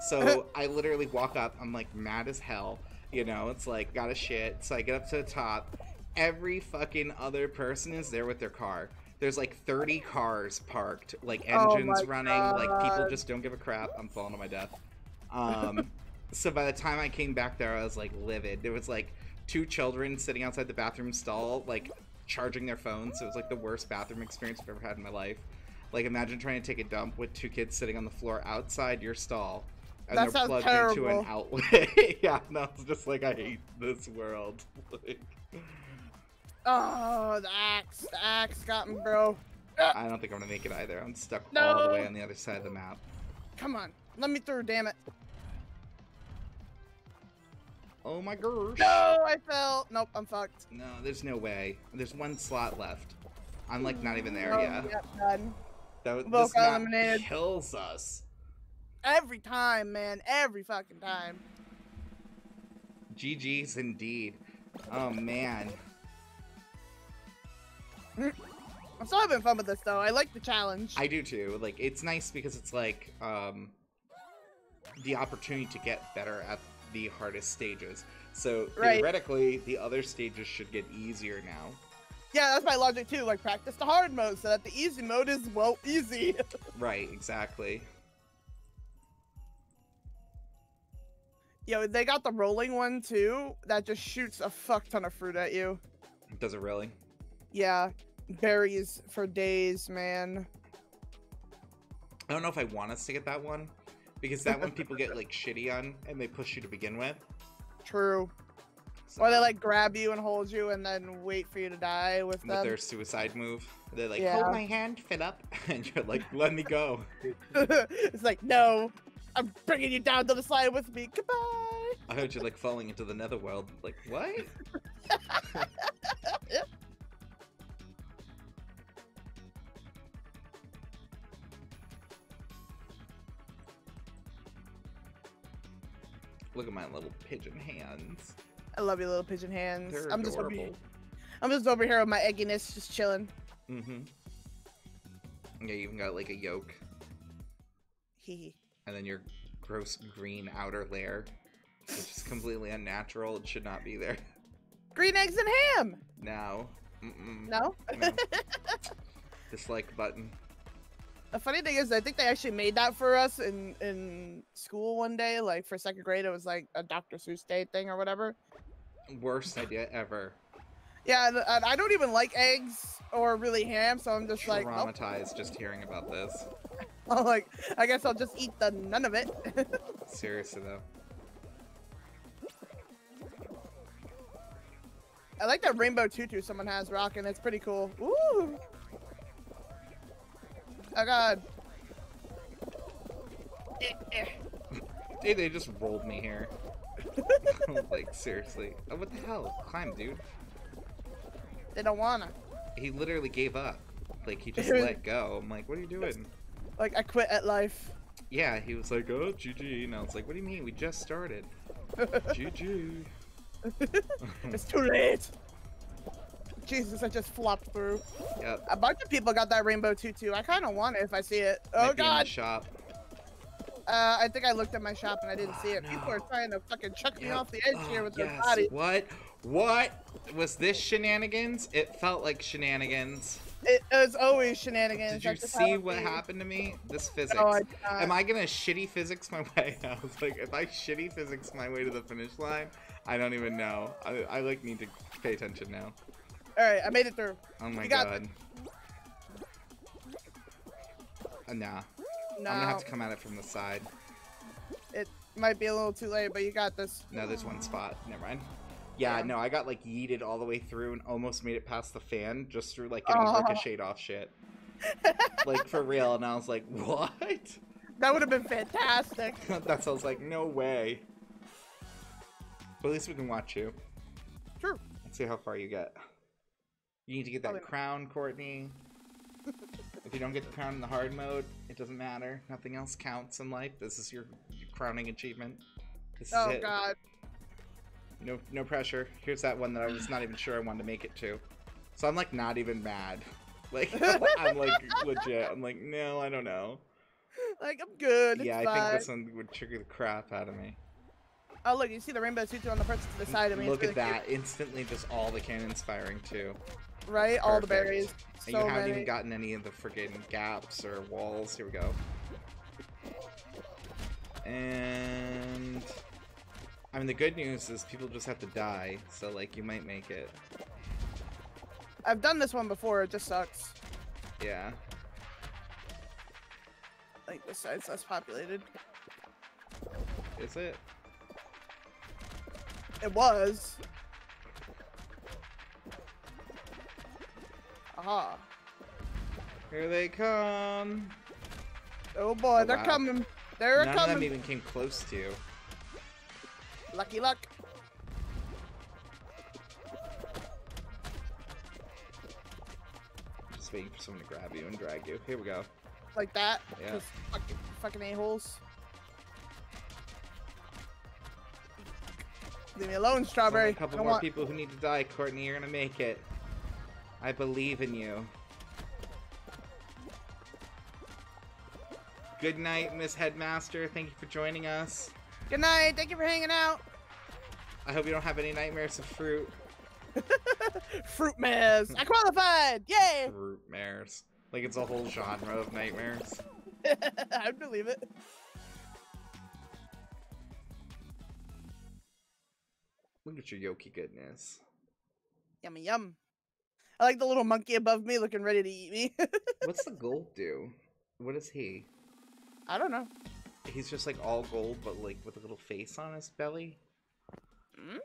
So [laughs] I literally walk up. I'm like mad as hell. You know, it's like got a shit. So I get up to the top. Every fucking other person is there with their car. There's like 30 cars parked, like Oh engines my running. Like people just don't give a crap. I'm falling to my death. Um, [laughs] so by the time I came back there, I was like livid. There was like two children sitting outside the bathroom stall, like charging their phones. It was like the worst bathroom experience I've ever had in my life. Like imagine trying to take a dump with two kids sitting on the floor outside your stall. And That they're plugged into an outlet. [laughs] yeah, no, it's just like I hate this world. [laughs] Like, Oh, the axe. The axe got me, bro. I don't think I'm gonna make it either. I'm stuck all the way on the other side of the map. Come on. Let me through, damn it. Oh my gosh. No, I fell. Nope, I'm fucked. No, there's no way. There's one slot left. I'm like not even there Oh, yet. Yep, done. That, was- this map eliminated. kills us. Every time, man. Every fucking time. GG's indeed. Oh man. I'm still having fun with this though. I like the challenge. I do too. Like it's nice because it's like um the opportunity to get better at the hardest stages. So Right. theoretically, the other stages should get easier now. Yeah, that's my logic too. Like practice the hard mode so that the easy mode is well easy. [laughs] Right, exactly. Yo, they got the rolling one too. That just shoots a fuck ton of fruit at you. Does it really? Yeah, berries for days, man. I don't know if I want us to get that one because that one people get like [laughs] shitty on and they push you to begin with. True. So, Or they like grab you and hold you and then wait for you to die with with them. their suicide move. They're like, Yeah. hold my hand, fit up. [laughs] and you're like, let me go. [laughs] it's like, no, I'm bringing you down to the slide with me. Goodbye. I heard you like falling into the netherworld. Like, what? Look at my little pigeon hands. I love your little pigeon hands. They're I'm just over adorable. here. I'm just over here with my egginess, just chilling. Mm-hmm. Yeah, you even got like a yolk, Hee hee. and then your gross green outer layer, which is completely unnatural. It should not be there. Green eggs and ham. Now, mm-mm. No. No. [laughs] dislike button. The funny thing is, I think they actually made that for us in in school one day. Like for second grade, it was like a Dr. Seuss Day thing or whatever. Worst idea ever. Yeah, and, and I don't even like eggs or really ham, so I'm just like, oh, Traumatized just hearing about this. [laughs] I'm like, I guess I'll just eat the none of it. [laughs] Seriously though. I like that rainbow tutu someone has rocking. It's pretty cool. Ooh. Oh god. Dude, they just rolled me here. [laughs] like seriously. Oh, what the hell? Climb, dude. They don't wanna. He literally gave up. Like he just let go. I'm like, what are you doing? Like I quit at life. Yeah, he was like, oh, GG. And I was like, what do you mean? We just started. [laughs] GG. It's too late. Jesus, I just flopped through. Yep. A bunch of people got that rainbow tutu. I kind of want it if I see it. Oh might be in the god. shop. Uh, I think I looked at my shop and I didn't see Oh, it. People are trying to fucking chuck me off the edge Oh, here with their yes. body. What? What? Was this shenanigans? It felt like shenanigans. It was always shenanigans. Did you That's see what be. happened to me? This physics. No, I. Am I gonna shitty physics my [laughs] way? I was like, if I shitty physics my way to the finish line, I don't even know. I, I like need to pay attention now. All right, I made it through. Oh my You got god. Uh, nah. No, I'm gonna have to come at it from the side. it might be a little too late, but you got this. No, there's one spot. Never mind. Yeah, Yeah. no, I got like yeeted all the way through and almost made it past the fan just through like getting Aw. ricocheted off shit. [laughs] like for real, and I was like, what? That would have been fantastic. That's I was like, no way. But at least we can watch you. True. Let's see how far you get. You need to get that Probably- crown, Courtney. if you don't get the crown in the hard mode, it doesn't matter. Nothing else counts in life. This is your, your crowning achievement. This is Oh god. No, no pressure. Here's that one that I was not even sure I wanted to make it to. So I'm like not even mad. Like [laughs] I'm like legit. I'm like no, I don't know. Like I'm good. It's yeah, I fine. think this one would trigger the crap out of me. Oh look, you see the rainbow tutu on the person to the side of me. Look It's at really that! Instantly, just all the cannons firing too. Right? All the Perfect. berries. And So you haven't many. even gotten any of the friggin' gaps or walls. Here we go. And I mean, the good news is people just have to die, so like you might make it. I've done this one before. It just sucks. Yeah. Like this side's less populated. Is it? It was. Aha. Here they come. Oh boy, oh, they're wow. coming. They're None coming. None of them even came close to. Lucky luck. Just waiting for someone to grab you and drag you. Here we go. Like that? Yeah. Fucking, fucking a-holes. Leave me alone, Strawberry. A couple more want... people who need to die, Courtney. You're gonna make it. I believe in you. Good night, Miss Headmaster. Thank you for joining us. Good night. Thank you for hanging out. I hope you don't have any nightmares of fruit. [laughs] Fruit mares. I qualified. Yay. Fruit mares. Like it's a whole genre of nightmares. [laughs] I believe it. Look at your Yoki goodness. Yummy yum. I like the little monkey above me looking ready to eat me. [laughs] What's the gold do? What is he? I don't know. He's just like all gold, but like with a little face on his belly. Mm.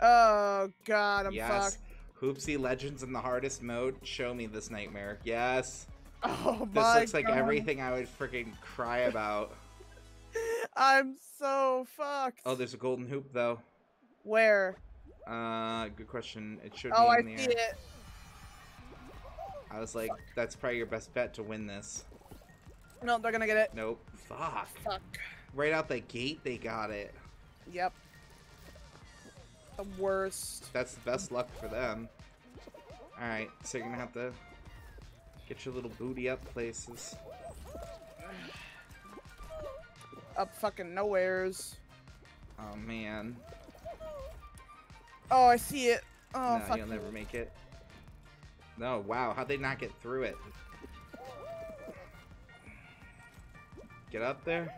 Oh god, I'm yes. fucked. Hoopsie Legends in the hardest mode. Show me this nightmare. Yes. [laughs] Oh my This looks like god. everything I would freaking cry about. [laughs] I'm so fucked. Oh, there's a golden hoop though. Where? Uh, good question. It should Oh, be I in the see air. it. I was like, that's probably your best bet to win this. No, they're gonna get it. Nope. Fuck. Fuck. Right out the gate, they got it. Yep. The worst. That's the best luck for them. Alright, so you're gonna have to get your little booty up places. Up fucking nowheres. Oh man. Oh, I see it. Oh, no, fuck. you'll never make it. No, wow, how'd they not get through it? Get up there?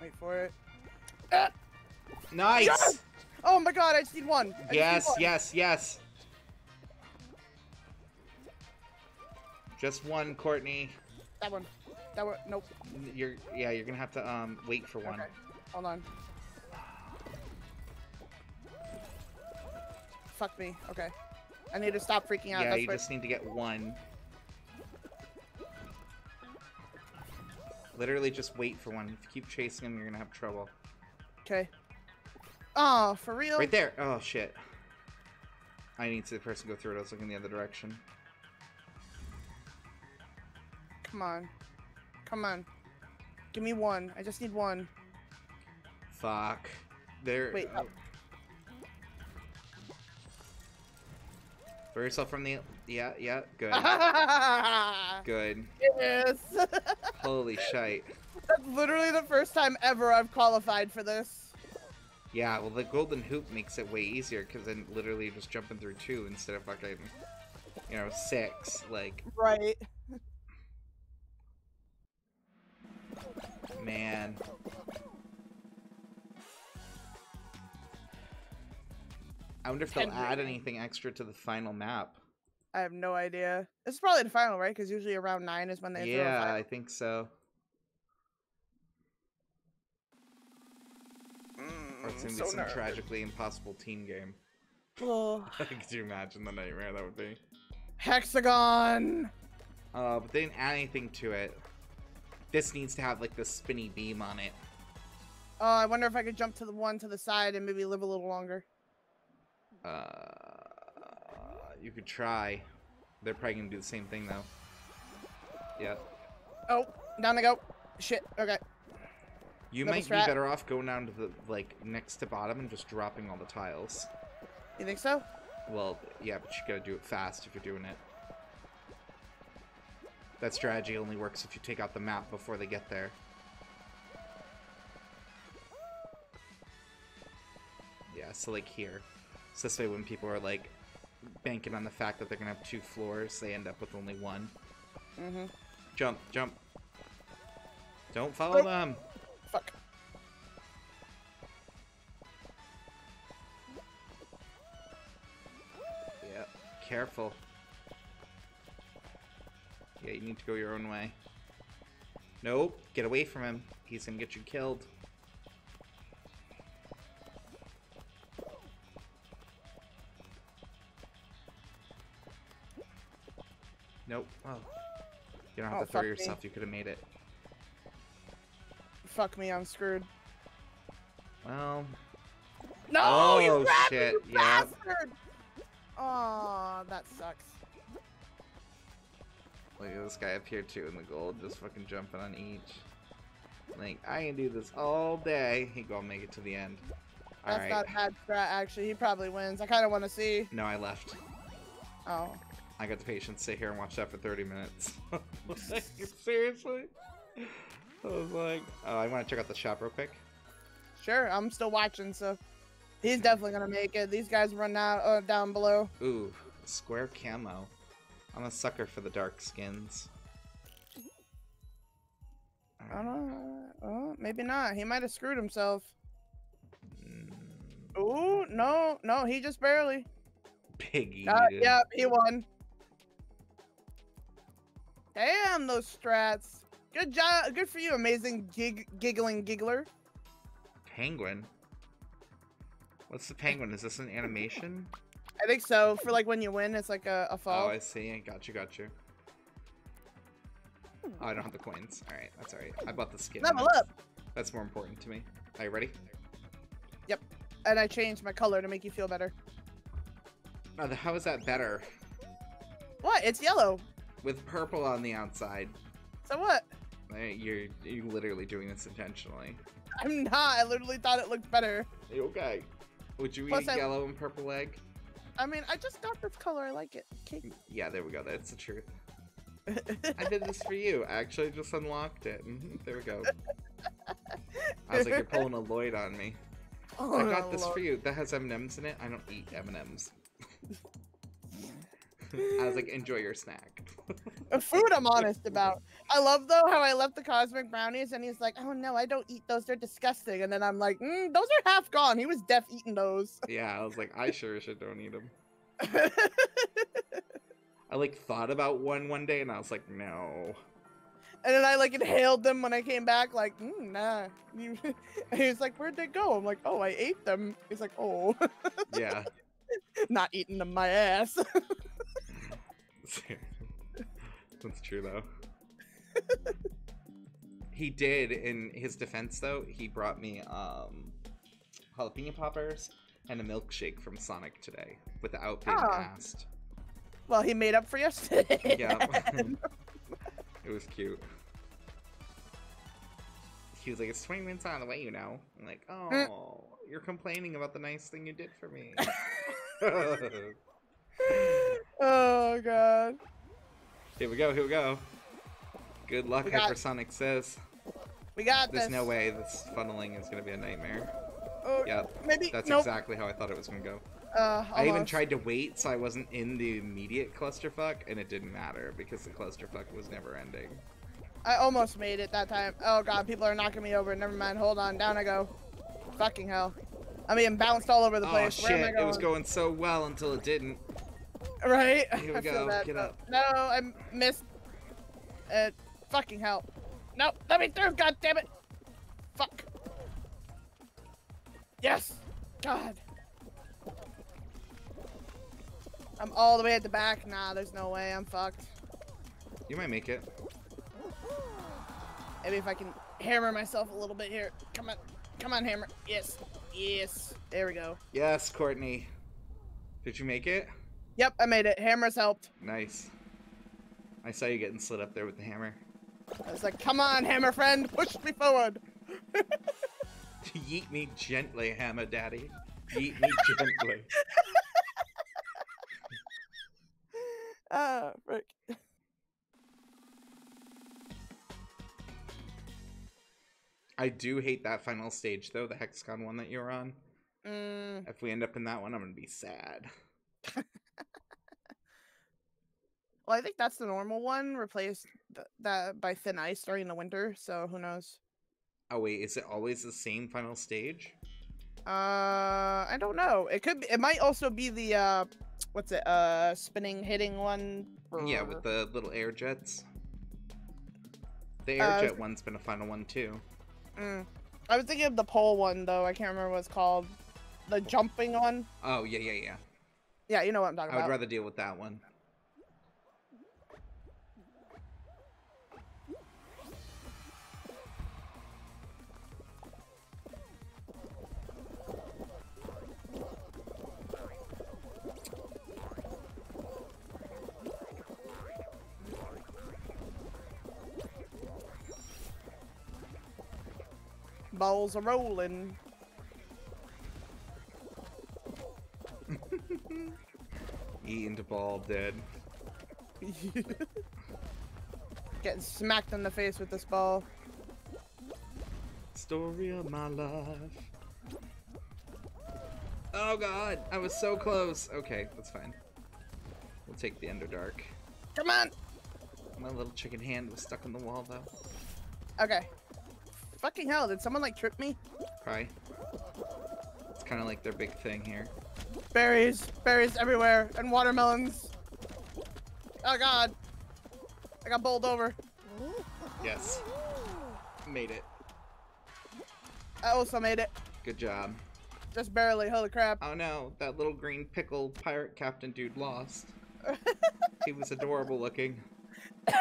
Wait for it. Ah! Nice! Yes! Oh my god, I just need one. I just need Yes, one. yes, yes. Just one, Courtney. That one. That one. Nope. You're yeah, you're gonna have to um wait for one. Okay. Hold on. Fuck me. Okay. I need to stop freaking out. Yeah, That's you just need to get one. Literally just wait for one. If you keep chasing them, you're gonna have trouble. Okay. Oh, for real? Right there! Oh shit. I need to see the person go through it. I was looking the other direction. Come on. Come on. Give me one. I just need one. Fuck. There. Wait, oh. oh. Throw yourself from the. Yeah, yeah. Good. [laughs] Good. yes. Holy shite. That's literally the first time ever I've qualified for this. Yeah, well, the golden hoop makes it way easier because then literally you're just jumping through two instead of fucking, you know, six. Like, Right. man. I wonder if they'll Ten add anything extra to the final map. I have no idea. This is probably the final, right? Because usually around nine is when they throw a Yeah, final. I think so. Or it's Mm, gonna be some nervous. tragically impossible team game. [laughs] Oh, [laughs] Could you imagine the nightmare that would be? hexagon. Uh, but they didn't add anything to it. This needs to have like the spinny beam on it. Oh, I wonder if I could jump to the one to the side and maybe live a little longer. Uh, you could try. They're probably gonna do the same thing though. Yeah. Oh, down I go. Shit. Okay. You Double might strat. be better off going down to the like next to bottom and just dropping all the tiles. You think so? Well, yeah, but you gotta do it fast if you're doing it. That strategy only works if you take out the map before they get there. Yeah, so like here. So this way when people are like banking on the fact that they're gonna have two floors, they end up with only one. Mm-hmm. Jump, jump. Don't follow Nope. them. Fuck. Yeah, careful. Yeah, you need to go your own way. Nope, get away from him. He's gonna get you killed. Nope. Oh. You don't have Oh, to throw fuck me. yourself. You could have made it. Fuck me, I'm screwed. Well, No, Oh, you grabbed me, shit, you yeah. bastard! Oh, that sucks. Look at this guy up here too in the gold, just fucking jumping on each. Like, I can do this all day. He go make it to the end. That's Alright. not a bad strat, actually. He probably wins. I kind of want to see. No, I left. Oh. I got the patience to sit here and watch that for 30 minutes. like, [laughs] seriously? I was like, oh, I want to check out the shop real quick. Sure, I'm still watching, so he's definitely gonna make it. These guys run out uh, down below. Ooh, square camo. I'm a sucker for the dark skins. I don't know. Oh, maybe not. He might have screwed himself. Mm, Ooh, no, no, he just barely. Piggy. Uh, yep, he won. Damn, those strats. Good job. Good for you, amazing gig giggling giggler. Penguin? What's the penguin? Is this an animation? [laughs] I think so. For like when you win, it's like a, a Oh. I see. Got you, got you. Oh, I don't have the coins. Alright, that's alright. I bought the skin. Level That's- up. That's more important to me. Are you ready? Yep. And I changed my color to make you feel better. Oh, how is that better? What? It's yellow. With purple on the outside. So what? You're, you're literally doing this intentionally. I'm not. I literally thought it looked better. Okay. Would you Plus eat I- yellow and purple egg? I mean, I just got this color. I like it. Okay. Yeah, there we go. That's the truth. I did this for you. I actually just unlocked it. Mhm, There we go. [laughs] I was like, you're pulling a Lloyd on me. [laughs] Oh, I got this Lord. for you. That has M&Ms in it. I don't eat M&Ms. [laughs] [laughs] I was like, enjoy your snack. Food I'm honest about. I love though how I left the cosmic brownies and he's like, oh no, I don't eat those. They're disgusting. And then I'm like, mm, those are half gone. He was def eating those. yeah, I was like, I sure should don't eat them. [laughs] I like thought about one one day and I was like, no. And then I like inhaled them when I came back, like, mm, nah. You, [laughs] he was like, where'd they go? I'm like, oh, I ate them. He's like, oh, Yeah. not eating them my ass. [laughs] That's true though. [laughs] he did in his defense though, he brought me um jalapeno poppers and a milkshake from Sonic today without being Ah. asked. well, he made up for yesterday. Yeah. [laughs] it was cute. He was like, it's 20 minutes on the way, you know. I'm like, Mm. oh, you're complaining about the nice thing you did for me. Oh god. here we go, here we go. Good luck, got- Hypersonic says. We got There's this. no way this funneling is gonna be a nightmare. Oh, Yep, maybe. that's nope. exactly how I thought it was gonna go. Uh, I even tried to wait so I wasn't in the immediate clusterfuck, and it didn't matter because the clusterfuck was never ending. I almost made it that time. Oh god, people are knocking me over. Never mind. Hold on. Down I go. Fucking hell. I'm being bounced all over the Oh place. I shit, it was going so well until it didn't. Right? Here we [laughs] go, that, get up. No, I missed. Uh, fucking hell. No, let me through. God damn it. Fuck. Yes. God. I'm all the way at the back. Nah, there's no way. I'm fucked. You might make it. Maybe if I can hammer myself a little bit here. Come on. Come on, hammer. Yes. Yes. There we go. Yes, Courtney. Did you make it? Yep, I made it. Hammer's helped. Nice. I saw you getting slid up there with the hammer. I was like, come on, hammer friend. Push me forward. [laughs] Yeet me gently, hammer daddy. Yeet me [laughs] gently. Ah, frick. I do hate that final stage though, the hexagon one that you were on. Mm, If we end up in that one, I'm gonna be sad. [laughs] well, I think that's the normal one, replaced th- that by thin ice during the winter. So who knows? Oh wait, is it always the same final stage? Uh, I don't know. It could. Be, it might also be the uh, what's it? Uh, spinning, hitting one. Yeah, with the little air jets. The air Uh, jet one's been a final one too. Mm. I was thinking of the pole one though. I can't remember what it's called. The jumping one. Oh yeah, yeah, yeah. Yeah, you know what I'm talking about. I would rather deal with that one. Balls are rolling. Eating the ball dead. [laughs] Getting smacked in the face with this ball. Story of my life. Oh god, I was so close. Okay, that's fine. We'll take the Underdark. Come on. My little chicken hand was stuck in the wall though. Okay. Fucking hell, did someone like trip me? Cry. It's kind of like their big thing here. Berries, berries everywhere, and watermelons. Oh god. I got bowled over. Yes. Made it. I also made it. Good job. Just barely, holy crap. Oh no, that little green pickle pirate captain dude lost. [laughs] he was adorable looking. [coughs]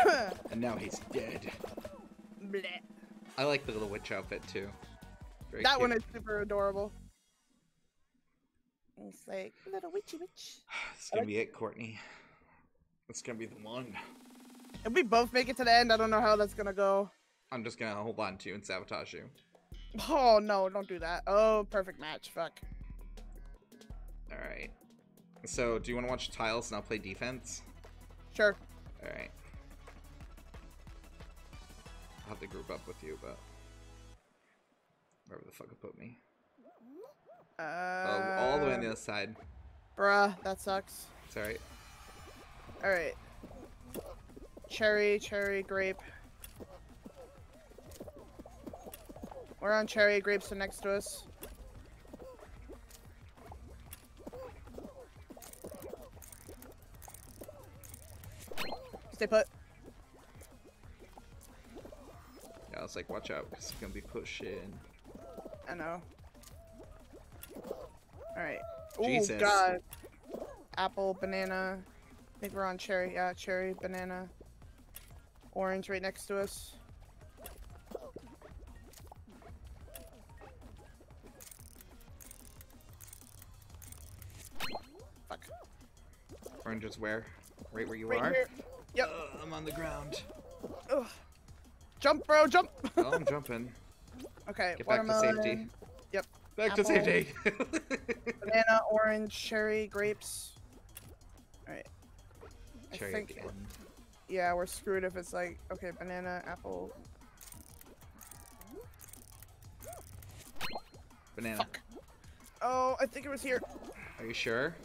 And now he's dead. Bleh. I like the little witch outfit too. Very That one is super adorable. It's like, little witchy witch. [sighs] It's gonna be it, Courtney. It's gonna be the one. If we both make it to the end, I don't know how that's gonna go. I'm just gonna hold on to you and sabotage you. Oh no, don't do that. Oh, perfect match. Fuck. Alright. So, do you want to watch tiles and I'll play defense? Sure. Alright. Have to group up with you, but... Wherever the fuck it put me. Uh, Oh, all the way on the other side. Bruh, that sucks. It's alright. Alright. Cherry, cherry, grape. We're on cherry, grapes are next to us. Stay put. Was like, watch out, because it's gonna be pushing. I know. Alright. Oh Jesus. god. Apple, banana. I think we're on cherry. Yeah, cherry, banana. Orange right next to us. Fuck. Orange is where? Right where you Right are? here. Yep. Uh, I'm on the ground. Ugh. Jump, bro, jump! Oh, I'm jumping. [laughs] okay, Get back to safety. Yep. Back to safety. [laughs] banana, orange, cherry, grapes. Alright. I think-. Yeah, we're screwed if it's like, okay, banana, apple. Banana. Fuck. Oh, I think it was here. Are you sure?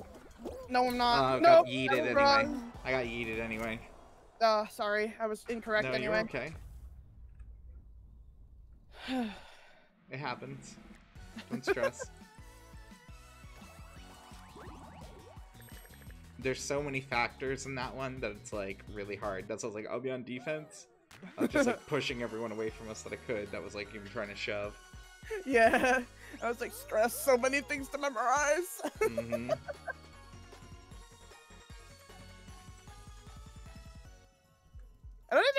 No, I'm Uh, not. got no, yeeted I was anyway. wrong. I got yeeted anyway. Uh, sorry, I was incorrect no, anyway. you're okay. [sighs] It happens. Don't stress. [laughs] There's so many factors in that one that it's like really hard. That's why I was like, I'll be on defense. I was just like [laughs] pushing everyone away from us that I could. That was like even trying to shove. yeah, I was like stressed. So many things to memorize. hmm [laughs]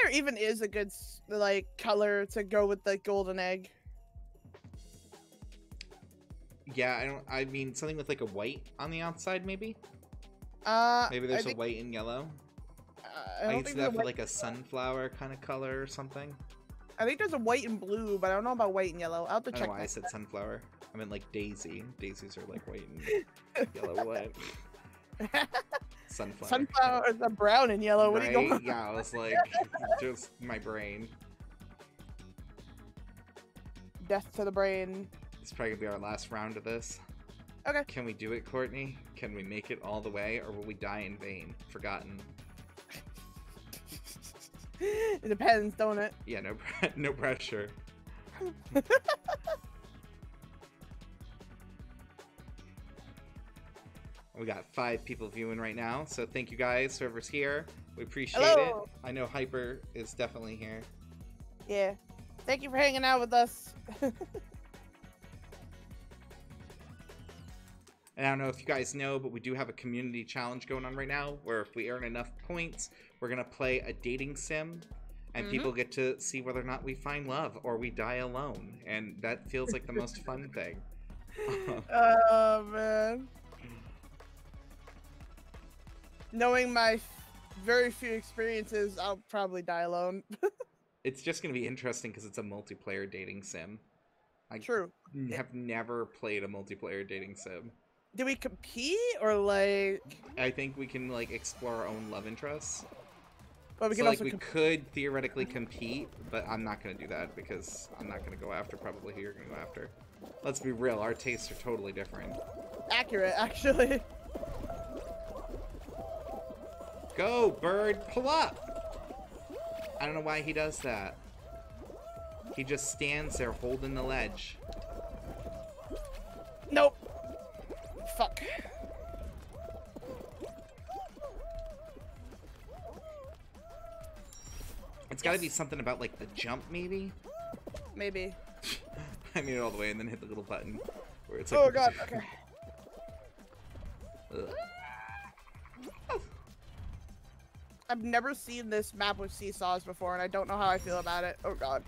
There even is a good like color to go with the golden egg. Yeah, I don't. I mean, something with like a white on the outside, maybe. Uh, Maybe there's think, a white and yellow. uh, I, I, can see think that for like a sunflower kind of color or something. I think there's a white and blue, but I don't know about white and yellow. I'll have to I don't check. know why I said sunflower. I meant like daisy. Daisies are like white and [laughs] yellow white. [laughs] Sunflower. Sunflowers are brown and yellow. What are you Right? going? Yeah, I was like, [laughs] just my brain. Death to the brain. It's probably gonna be our last round of this. Okay. Can we do it, Courtney? Can we make it all the way, or will we die in vain? Forgotten. [laughs] it depends, don't it? Yeah, no, [laughs] no pressure. We got five people viewing right now, so thank you guys, whoever's here. We appreciate Hello. it. I know Hyper is definitely here. Yeah. Thank you for hanging out with us. [laughs] And I don't know if you guys know, but we do have a community challenge going on right now where if we earn enough points, we're going to play a dating sim and Mhm. people get to see whether or not we find love or we die alone. And that feels like the most [laughs] fun thing. oh man. Knowing my very few experiences, I'll probably die alone. [laughs] It's just going to be interesting because it's a multiplayer dating sim. I True. have never played a multiplayer dating sim. Do we compete or like? I think we can like explore our own love interests. But we so can like we comp- could theoretically compete, but I'm not gonna do that because I'm not gonna go after probably who you're gonna go after. Let's be real, our tastes are totally different. accurate actually. [laughs] Go, bird, pull up! I don't know why he does that. He just stands there holding the ledge. Nope. Fuck. It's gotta be something about like the jump, maybe? Maybe. [laughs] I made it all the way and then hit the little button where it's like. Oh god. Okay. I've never seen this map with seesaws before, and I don't know how I feel about it. Oh god.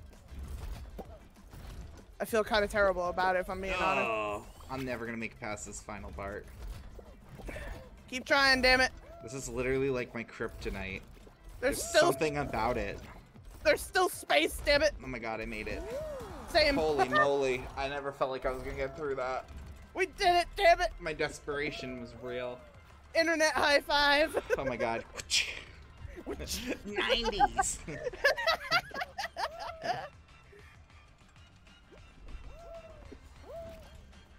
I feel kind of terrible about it, if I'm being honest. I'm never gonna make it past this final part. Keep trying, damn it. This is literally like my kryptonite. There's, There's still something about it. there's still space, damn it. Oh my god, I made it. Same. Holy [laughs] moly. I never felt like I was gonna get through that. we did it, damn it. My desperation was real. Internet high five. Oh my god. [laughs] 90s.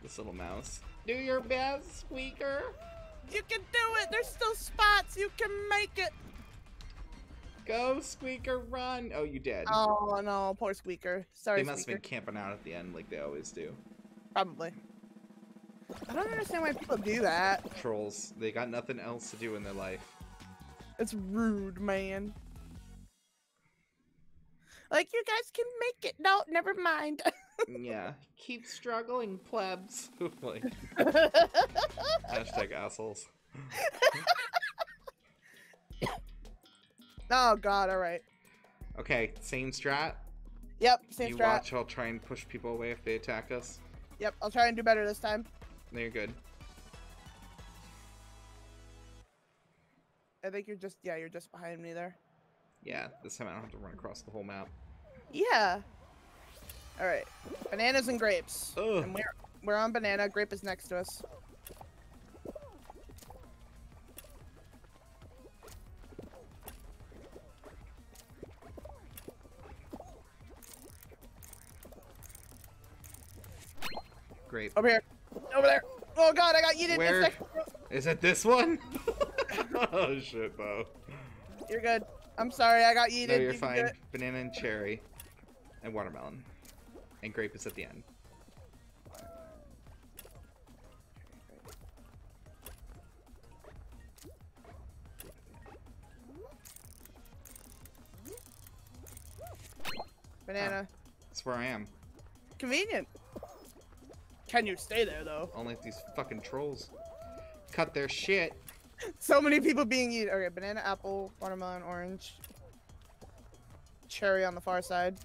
this little mouse. Do your best, Squeaker. you can do it. There's still spots. You can make it. Go, Squeaker, run. Oh, you did. Oh no, poor Squeaker. Sorry, they must Squeaker. have been camping out at the end like they always do. Probably. I don't understand why people do that. Trolls. They got nothing else to do in their life. It's rude, man. Like you guys can make it. No, never mind. [laughs] yeah. Keep struggling, plebs. [laughs] like, hashtag assholes. [laughs] oh god, alright. Okay, same strat. Yep, same you strat. You watch, I'll try and push people away if they attack us. Yep, I'll try and do better this time. No, you're good. I think you're just yeah, you're just behind me there. Yeah, this time I don't have to run across the whole map. Yeah. Alright. Bananas and grapes. Ugh. And we're we're on banana, grape is next to us. Great. Over here. Over there. Oh god, I got yeeted. Where? Is it this one? [laughs] [laughs] oh shit, Bo. You're good. I'm sorry, I got yeeted. No, you're You fine. Banana and cherry, and watermelon, and grape is at the end. Banana. Ah, that's where I am. Convenient. Can you stay there though? Only if these fucking trolls cut their shit. So many people being eaten. Okay, banana, apple, watermelon, orange. Cherry on the far side.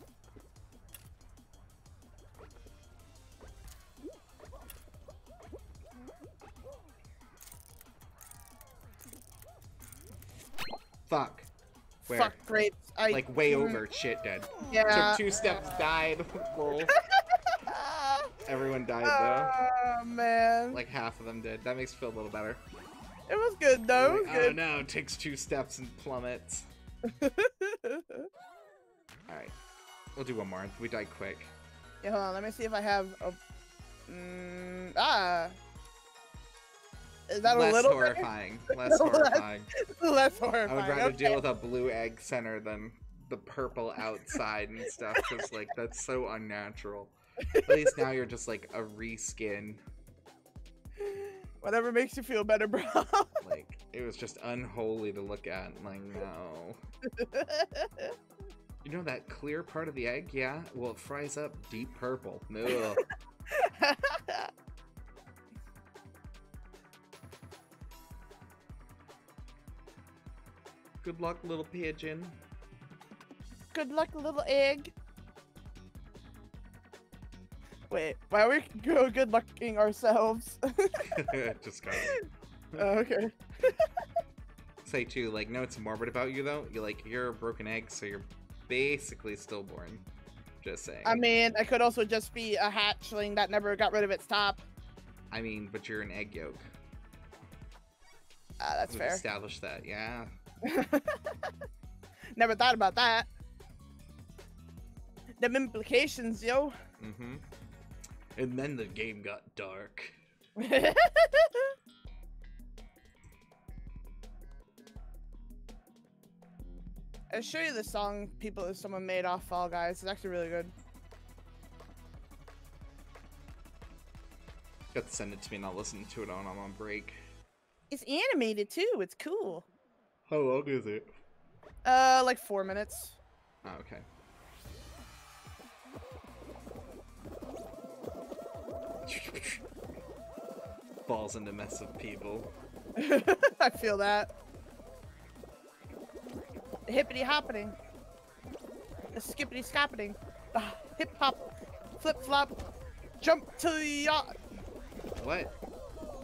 Fuck. Where? Fuck grapes. I Like way mm, over. Shit, dead. Yeah. Took two steps, died. [laughs] Lol. [laughs] Everyone died though. Oh man. Like half of them did. That makes me feel a little better. It was good though. It was oh good. no, takes two steps and plummets. [laughs] Alright. We'll do one more. We die quick. yeah, hold on. Let me see if I have a. Mm, ah. Is that Less a little horrifying. [laughs] Less Less- horrifying. [laughs] Less I would rather okay. deal with a blue egg center than the purple outside and stuff, because like that's so unnatural. At least now you're just like a reskin. Whatever makes you feel better, bro. [laughs] Like it was just unholy to look at. Like no. [laughs] You know that clear part of the egg? Yeah. Well, it fries up deep purple. No. [laughs] Good luck, little pigeon. Good luck, little egg. Wait, why are we go good lucking ourselves? [laughs] [laughs] just got Oh, okay. say too, like, no, it's morbid about you though. You like you're a broken egg, so you're basically stillborn. Just saying. I mean, I could also just be a hatchling that never got rid of its top. I mean, but you're an egg yolk. Ah, that's We've fair. established that, yeah. [laughs] Never thought about that. Them implications, yo. Mm-hmm. And then the game got dark. [laughs] I'll show you the song people someone made off Fall Guys. It's actually really good. Got to send it to me and I'll listen to it on I'm on break. It's animated too. It's cool. How long is it? Uh, like four minutes. Oh, okay. Falls into mess of people. [laughs] I feel that. Hippity hoppening. The skippity scoppening. The hip hop. Flip flop. Jump to the yacht. What?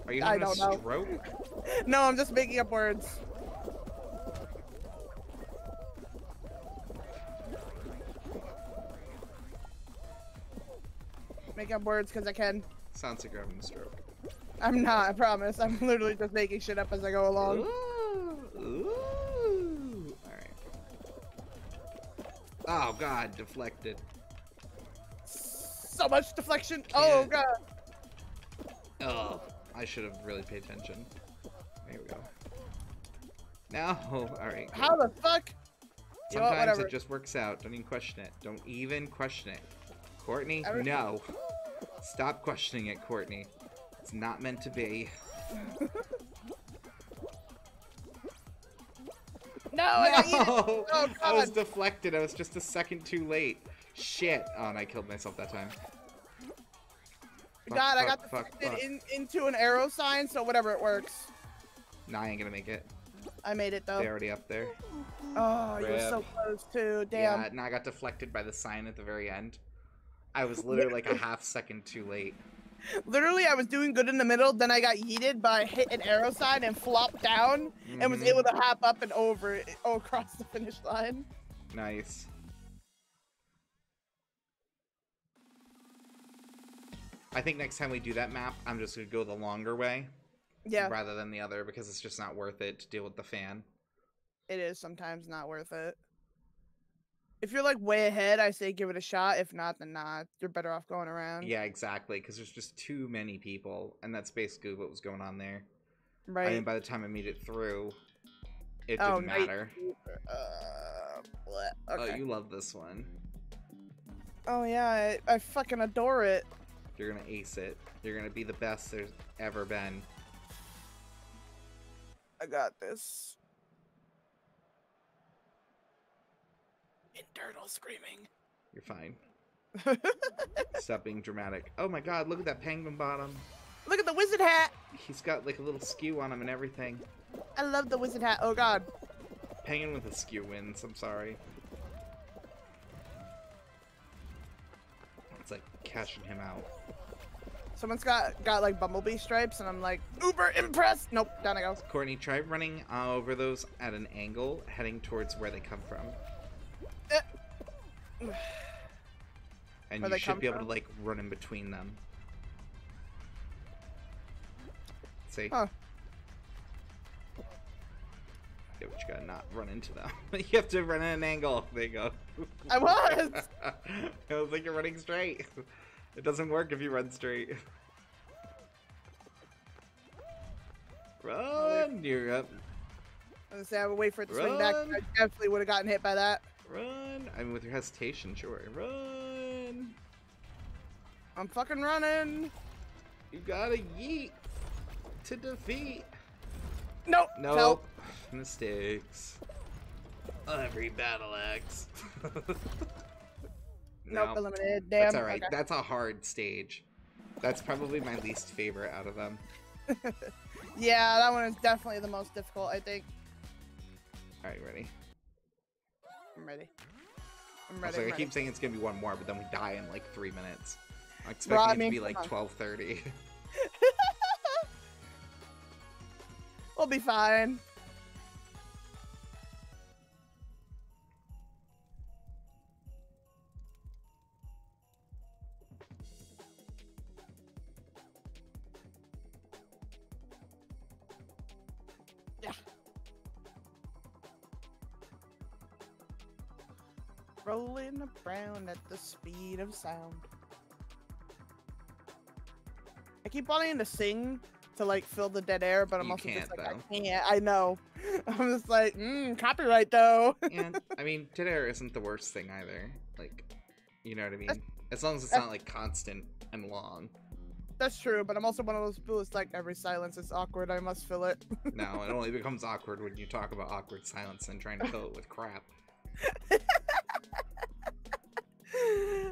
Are you having a don't know. stroke? [laughs] No, I'm just making up words. Make up words because I can. Sounds like you're having a stroke. I'm not, I promise. I'm literally just making shit up as I go along. Ooh, ooh. Alright. Oh god, deflected. So much deflection. Oh Can't. god. Oh, I should have really paid attention. There we go. Now, alright. How the fuck? You know Sometimes it just works out. Don't even question it. Don't even question it. Courtney, no. Stop questioning it, Courtney. It's not meant to be. [laughs] No, I got eaten. Oh, I was deflected. I was just a second too late. Shit. Oh, and I killed myself that time. Fuck, God, I got fuck, deflected fuck. in, into an arrow sign, so whatever, it works. Nah, I ain't gonna make it. I made it though. They're already up there. Oh, you were Rip. so close too. Damn. Yeah, and I got deflected by the sign at the very end. I was literally like a half second too late. Literally, I was doing good in the middle, then I got yeeted, but I hit an arrow sign and flopped down and was Mhm. able to hop up and over [laughs] oh, across the finish line. Nice. I think next time we do that map, I'm just gonna go the longer way Yeah, rather than the other because it's just not worth it to deal with the fan. it is sometimes not worth it. If you're like way ahead, I say give it a shot. If not, then not. You're better off going around. Yeah, exactly, because there's just too many people, and that's basically what was going on there. Right. I mean, by the time I made it through, it Oh, didn't matter. Uh, bleh. Oh, you love this one. Oh yeah, I, I fucking adore it. You're gonna ace it. You're gonna be the best there's ever been. I got this. In turtle screaming. You're fine. [laughs] Stop being dramatic. Oh my god, look at that penguin bottom. Look at the wizard hat. He's got like a little skew on him and everything. I love the wizard hat. Oh god. Penguin with a skew wins, I'm sorry. It's like cashing him out. Someone's got got like bumblebee stripes, and I'm like uber impressed. Nope, down I go. Courtney, try running uh, over those at an angle, heading towards where they come from. And Where you should be able to like run in between them. See? Huh. Yeah, but you gotta not run into them. [laughs] you have to run at an angle. There you go. I was. [laughs] it was like you're running straight. It doesn't work if you run straight. [laughs] Run! You're up. I was gonna say I would wait for it to swing back. I definitely would have gotten hit by that. Run! I mean, with your hesitation, sure. Run! I'm fucking running. You gotta yeet to defeat. Nope. Nope. Nope. [sighs] Mistakes. Every battle axe. [laughs] Nope. no, Eliminated. Damn. that's alright. okay. That's a hard stage. That's probably my least favorite out of them. [laughs] Yeah, that one is definitely the most difficult. I think. Alright, ready? I'm ready. I'm ready. like, I'm I keep ready. saying it's gonna be one more, but then we die in like three minutes. I'm expecting Bro, I it to be like 12:30. [laughs] We'll be fine. Rolling around at the speed of sound. I keep wanting to sing to like fill the dead air, but I'm You also can't, just like though. I can't. I know. [laughs] I'm just like, mm, copyright though. [laughs] And I mean, dead air isn't the worst thing either. Like, you know what I mean? As long as it's not like constant and long. That's true, but I'm also one of those people that's like every silence is awkward. I must fill it. [laughs] No, it only becomes awkward when you talk about awkward silence and trying to fill it with crap.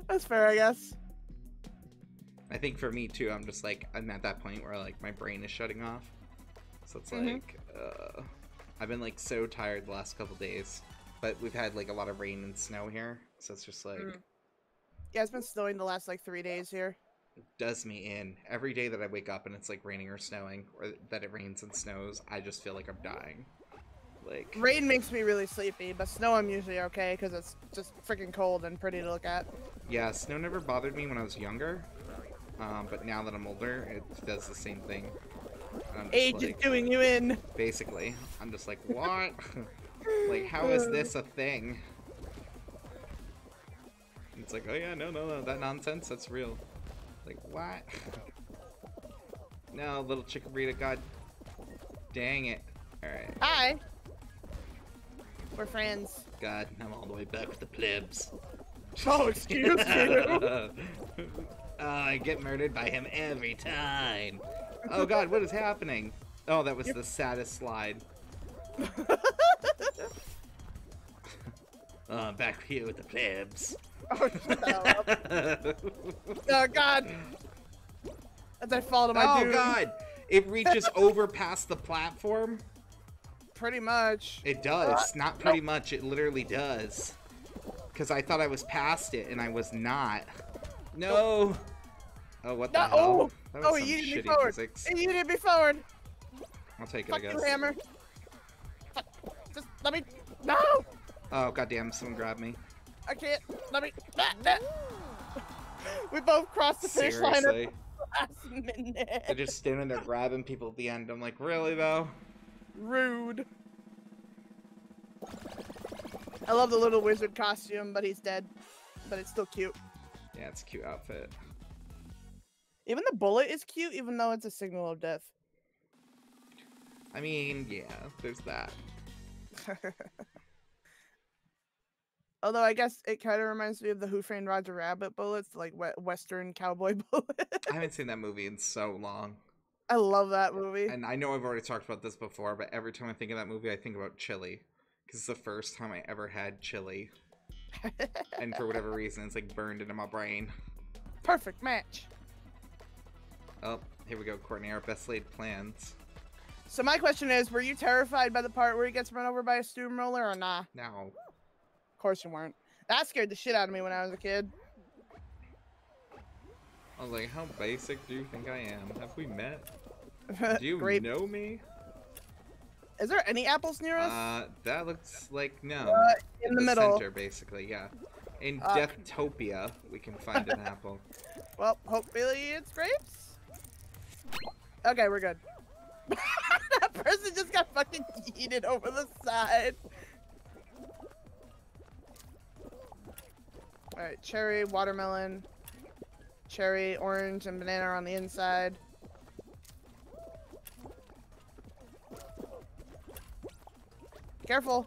That's fair, I guess. I think for me too, I'm just like I'm at that point where like my brain is shutting off. So it's Mhm. like uh, I've been like so tired the last couple days, but we've had like a lot of rain and snow here, so it's just like Mm. Yeah, it's been snowing the last like three days here. does me in every day that I wake up and it's like raining or snowing, or that it rains and snows. I just feel like I'm dying. Like Rain makes me really sleepy, but snow I'm usually okay because it's just freaking cold and pretty to look at. yeah, snow never bothered me when I was younger, um, but now that I'm older, it does the same thing. I'm just Age like- is doing you in. basically. I'm just like, what? [laughs] like, how is [laughs] this a thing? It's like, oh yeah, no, no, no, that nonsense, that's real. Like, what? [laughs] no, little chickarita, god dang it. Alright, Hi. We're friends. god, I'm all the way back with the plebs. [laughs] Oh, excuse you. [laughs] oh, I get murdered by him every time. Oh god, what is happening? Oh, that was the saddest slide. [laughs] Oh, I'm back here with the plebs. oh, shut up. Oh, God. As I fall to my oh doom. god! It reaches over past the platform. Pretty much. It does. Not pretty much. It literally does. Because I thought I was past it, and I was not. No. Oh, what the No. hell? That was Oh, you need me forward. physics. You need me forward. I'll take it, I Fuck guess. you, hammer. Just let me. No! Oh, goddamn, someone grabbed me. I can't. Let me. Ah, ah. We both crossed the finish line at Seriously. the last minute. They're just standing there grabbing people at the end. I'm like, really, though? Rude. I love the little wizard costume, but he's dead. But it's still cute. Yeah, it's a cute outfit. Even the bullet is cute, even though it's a signal of death. I mean, yeah, there's that. [laughs] Although I guess it kind of reminds me of the Who Framed Roger Rabbit bullets, like Western cowboy [laughs] bullets. I haven't seen that movie in so long. I love that movie. And I know I've already talked about this before, but every time I think of that movie, I think about chili. Because it's the first time I ever had chili. [laughs] And for whatever reason, it's like burned into my brain. Perfect match. Oh, here we go, Courtney. Our best laid plans. So my question is, were you terrified by the part where he gets run over by a steamroller or nah? No. Of course you weren't. That scared the shit out of me when I was a kid. I was like, how basic do you think I am? Have we met? [laughs] Do you Grape. know me? Is there any apples near us? Uh, that looks like no. Uh, in the, middle. center, basically, yeah. In Uh, Deathtopia, we can find an [laughs] apple. Well, hopefully it's grapes. Okay, we're good. [laughs] that person just got fucking yeeted over the side. Alright, cherry, watermelon, cherry, orange, and banana are on the inside. Careful.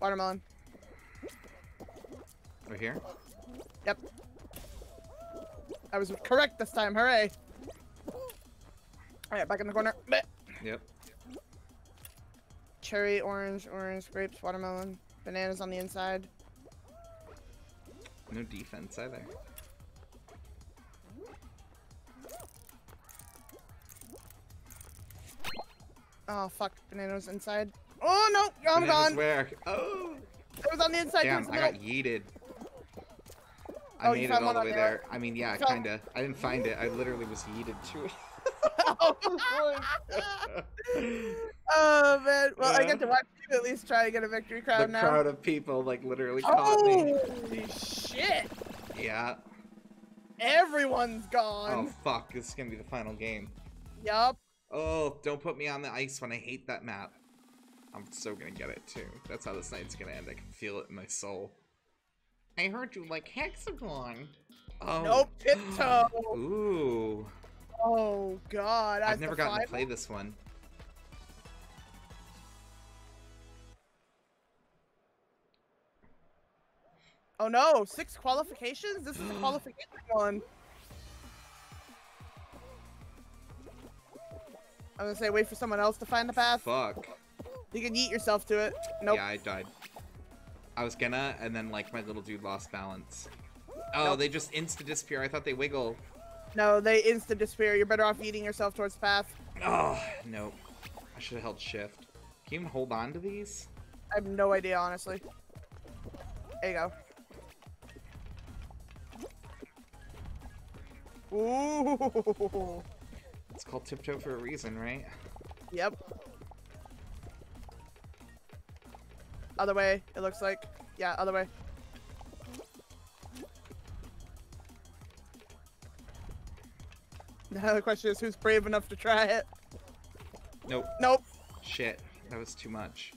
Watermelon. We're here. Yep. I was correct this time. Hooray. Alright, back in the corner. Yep. Cherry, orange, orange, grapes, watermelon, bananas on the inside. No defense either. Oh, fuck. Bananas inside. Oh, no. I'm Bananas gone. Where? Oh! It was on the inside. Damn, the I got yeeted. I Oh, made it all the way there? there. I mean, yeah, kinda. I didn't find it. I literally was yeeted to it. [laughs] oh, man. Well, I Yeah. get to watch you at least try to get a victory the crowd now. crowd of people, like, literally caught me. Holy shit. Yeah. Everyone's gone. Oh fuck. This is gonna be the final game. Yup. Oh, don't put me on the ice when I hate that map. I'm so gonna get it too. That's how this night's gonna end. I can feel it in my soul. I heard you like Hex-A-Gone. Oh. Nope, tiptoe. Ooh. Oh god. I've never gotten to play this one. Oh no, six qualifications? This is a qualification one. I'm gonna say wait for someone else to find the path. Fuck. You can eat yourself to it. Nope. Yeah, I died. I was gonna, and then like my little dude lost balance. Oh, Nope. they just insta disappear. I thought they wiggle. No, they insta disappear. You're better off eating yourself towards the path. Oh, nope. I should have held shift. Can you even hold on to these? I have no idea, honestly. There you go. Ooh. [laughs] It's called tiptoe for a reason, right? Yep. Other way, it looks like. Yeah, other way. Now [laughs] the question is who's brave enough to try it? Nope. Nope. Shit. That was too much.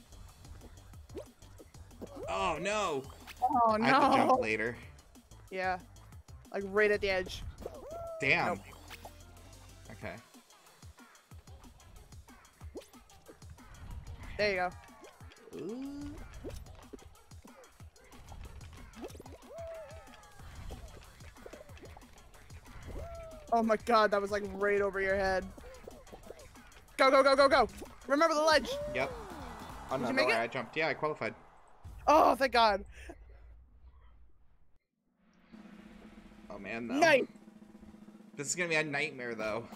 Oh no! Oh no! I have to jump later. Yeah. Like right at the edge. Damn. Nope. There you go. Ooh. Oh my god, that was like right over your head. Go, go, go, go, go! Remember the ledge! Yep. Oh no, you no way, it? I jumped. Yeah, I qualified. Oh, thank god. Oh man, no. Nice! This is gonna be a nightmare though.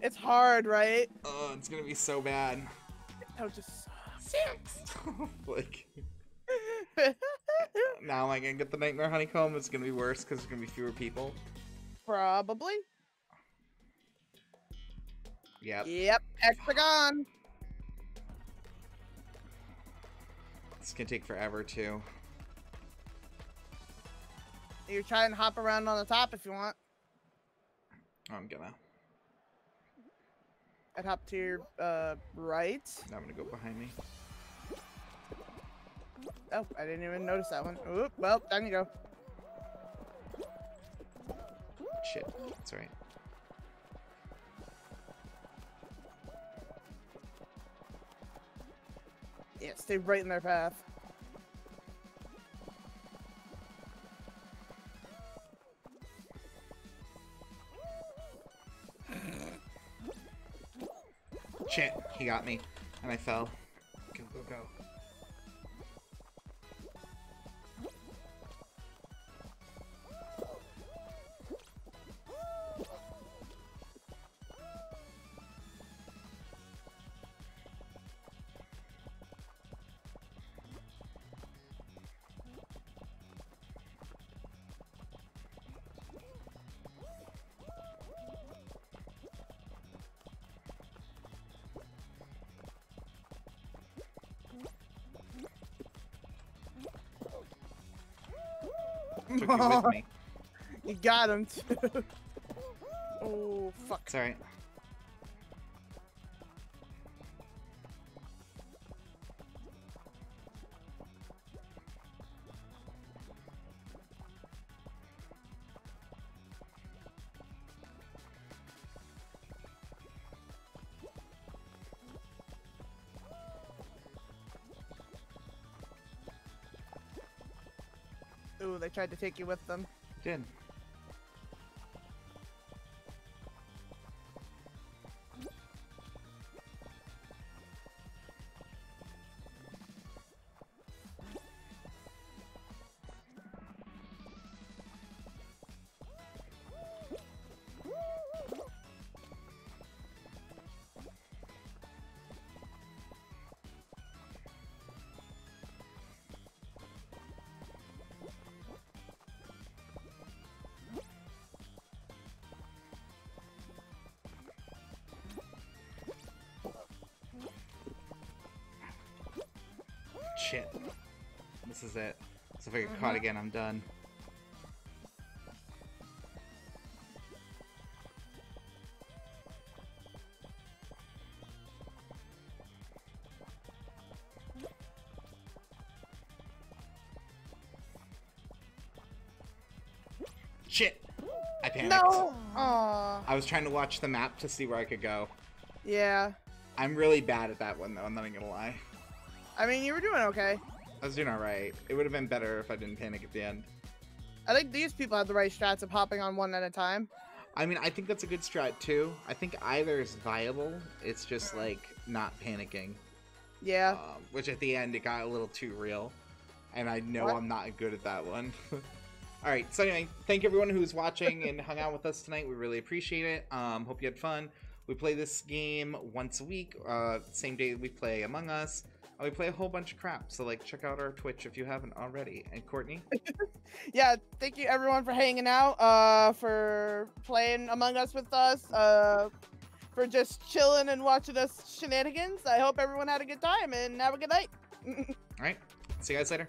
It's hard, right? Oh, it's gonna be so bad. Oh, just Six. [laughs] like now, am I gonna get the nightmare honeycomb? It's gonna be worse because there's gonna be fewer people. Probably. Yep. Yep, hexagon. It's gonna take forever too. You try and hop around on the top if you want. I'm gonna. I'd hop to your uh, right. Now I'm gonna go behind me. Oh, I didn't even notice that one. Oop, well, down you go. Shit. That's right. Yeah, stay right in their path. Shit. He got me, and I fell. Go go go. Took you with [laughs] me. You got him too. [laughs] oh fuck. It's tried to take you with them. Did. if I get caught uh-huh. again, I'm done. Shit! I panicked. No! Aww. I was trying to watch the map to see where I could go. Yeah. I'm really bad at that one, though, I'm not even gonna lie. I mean, you were doing okay. I was doing all right. It would have been better if I didn't panic at the end. I think these people have the right strats of hopping on one at a time. I mean, I think that's a good strat too. I think either is viable. It's just like not panicking. Yeah. Um, which at the end it got a little too real, and I know What? I'm not good at that one. [laughs] All right, so anyway, thank everyone who's watching and hung out with us tonight. We really appreciate it. Um, hope you had fun. We play this game once a week, uh, same day we play Among Us. We play a whole bunch of crap, so like check out our Twitch if you haven't already. And Courtney, [laughs] yeah. Thank you everyone for hanging out. Uh, for playing Among Us with us. Uh, for just chilling and watching us shenanigans. I hope everyone had a good time and have a good night. [laughs] all right, see you guys later.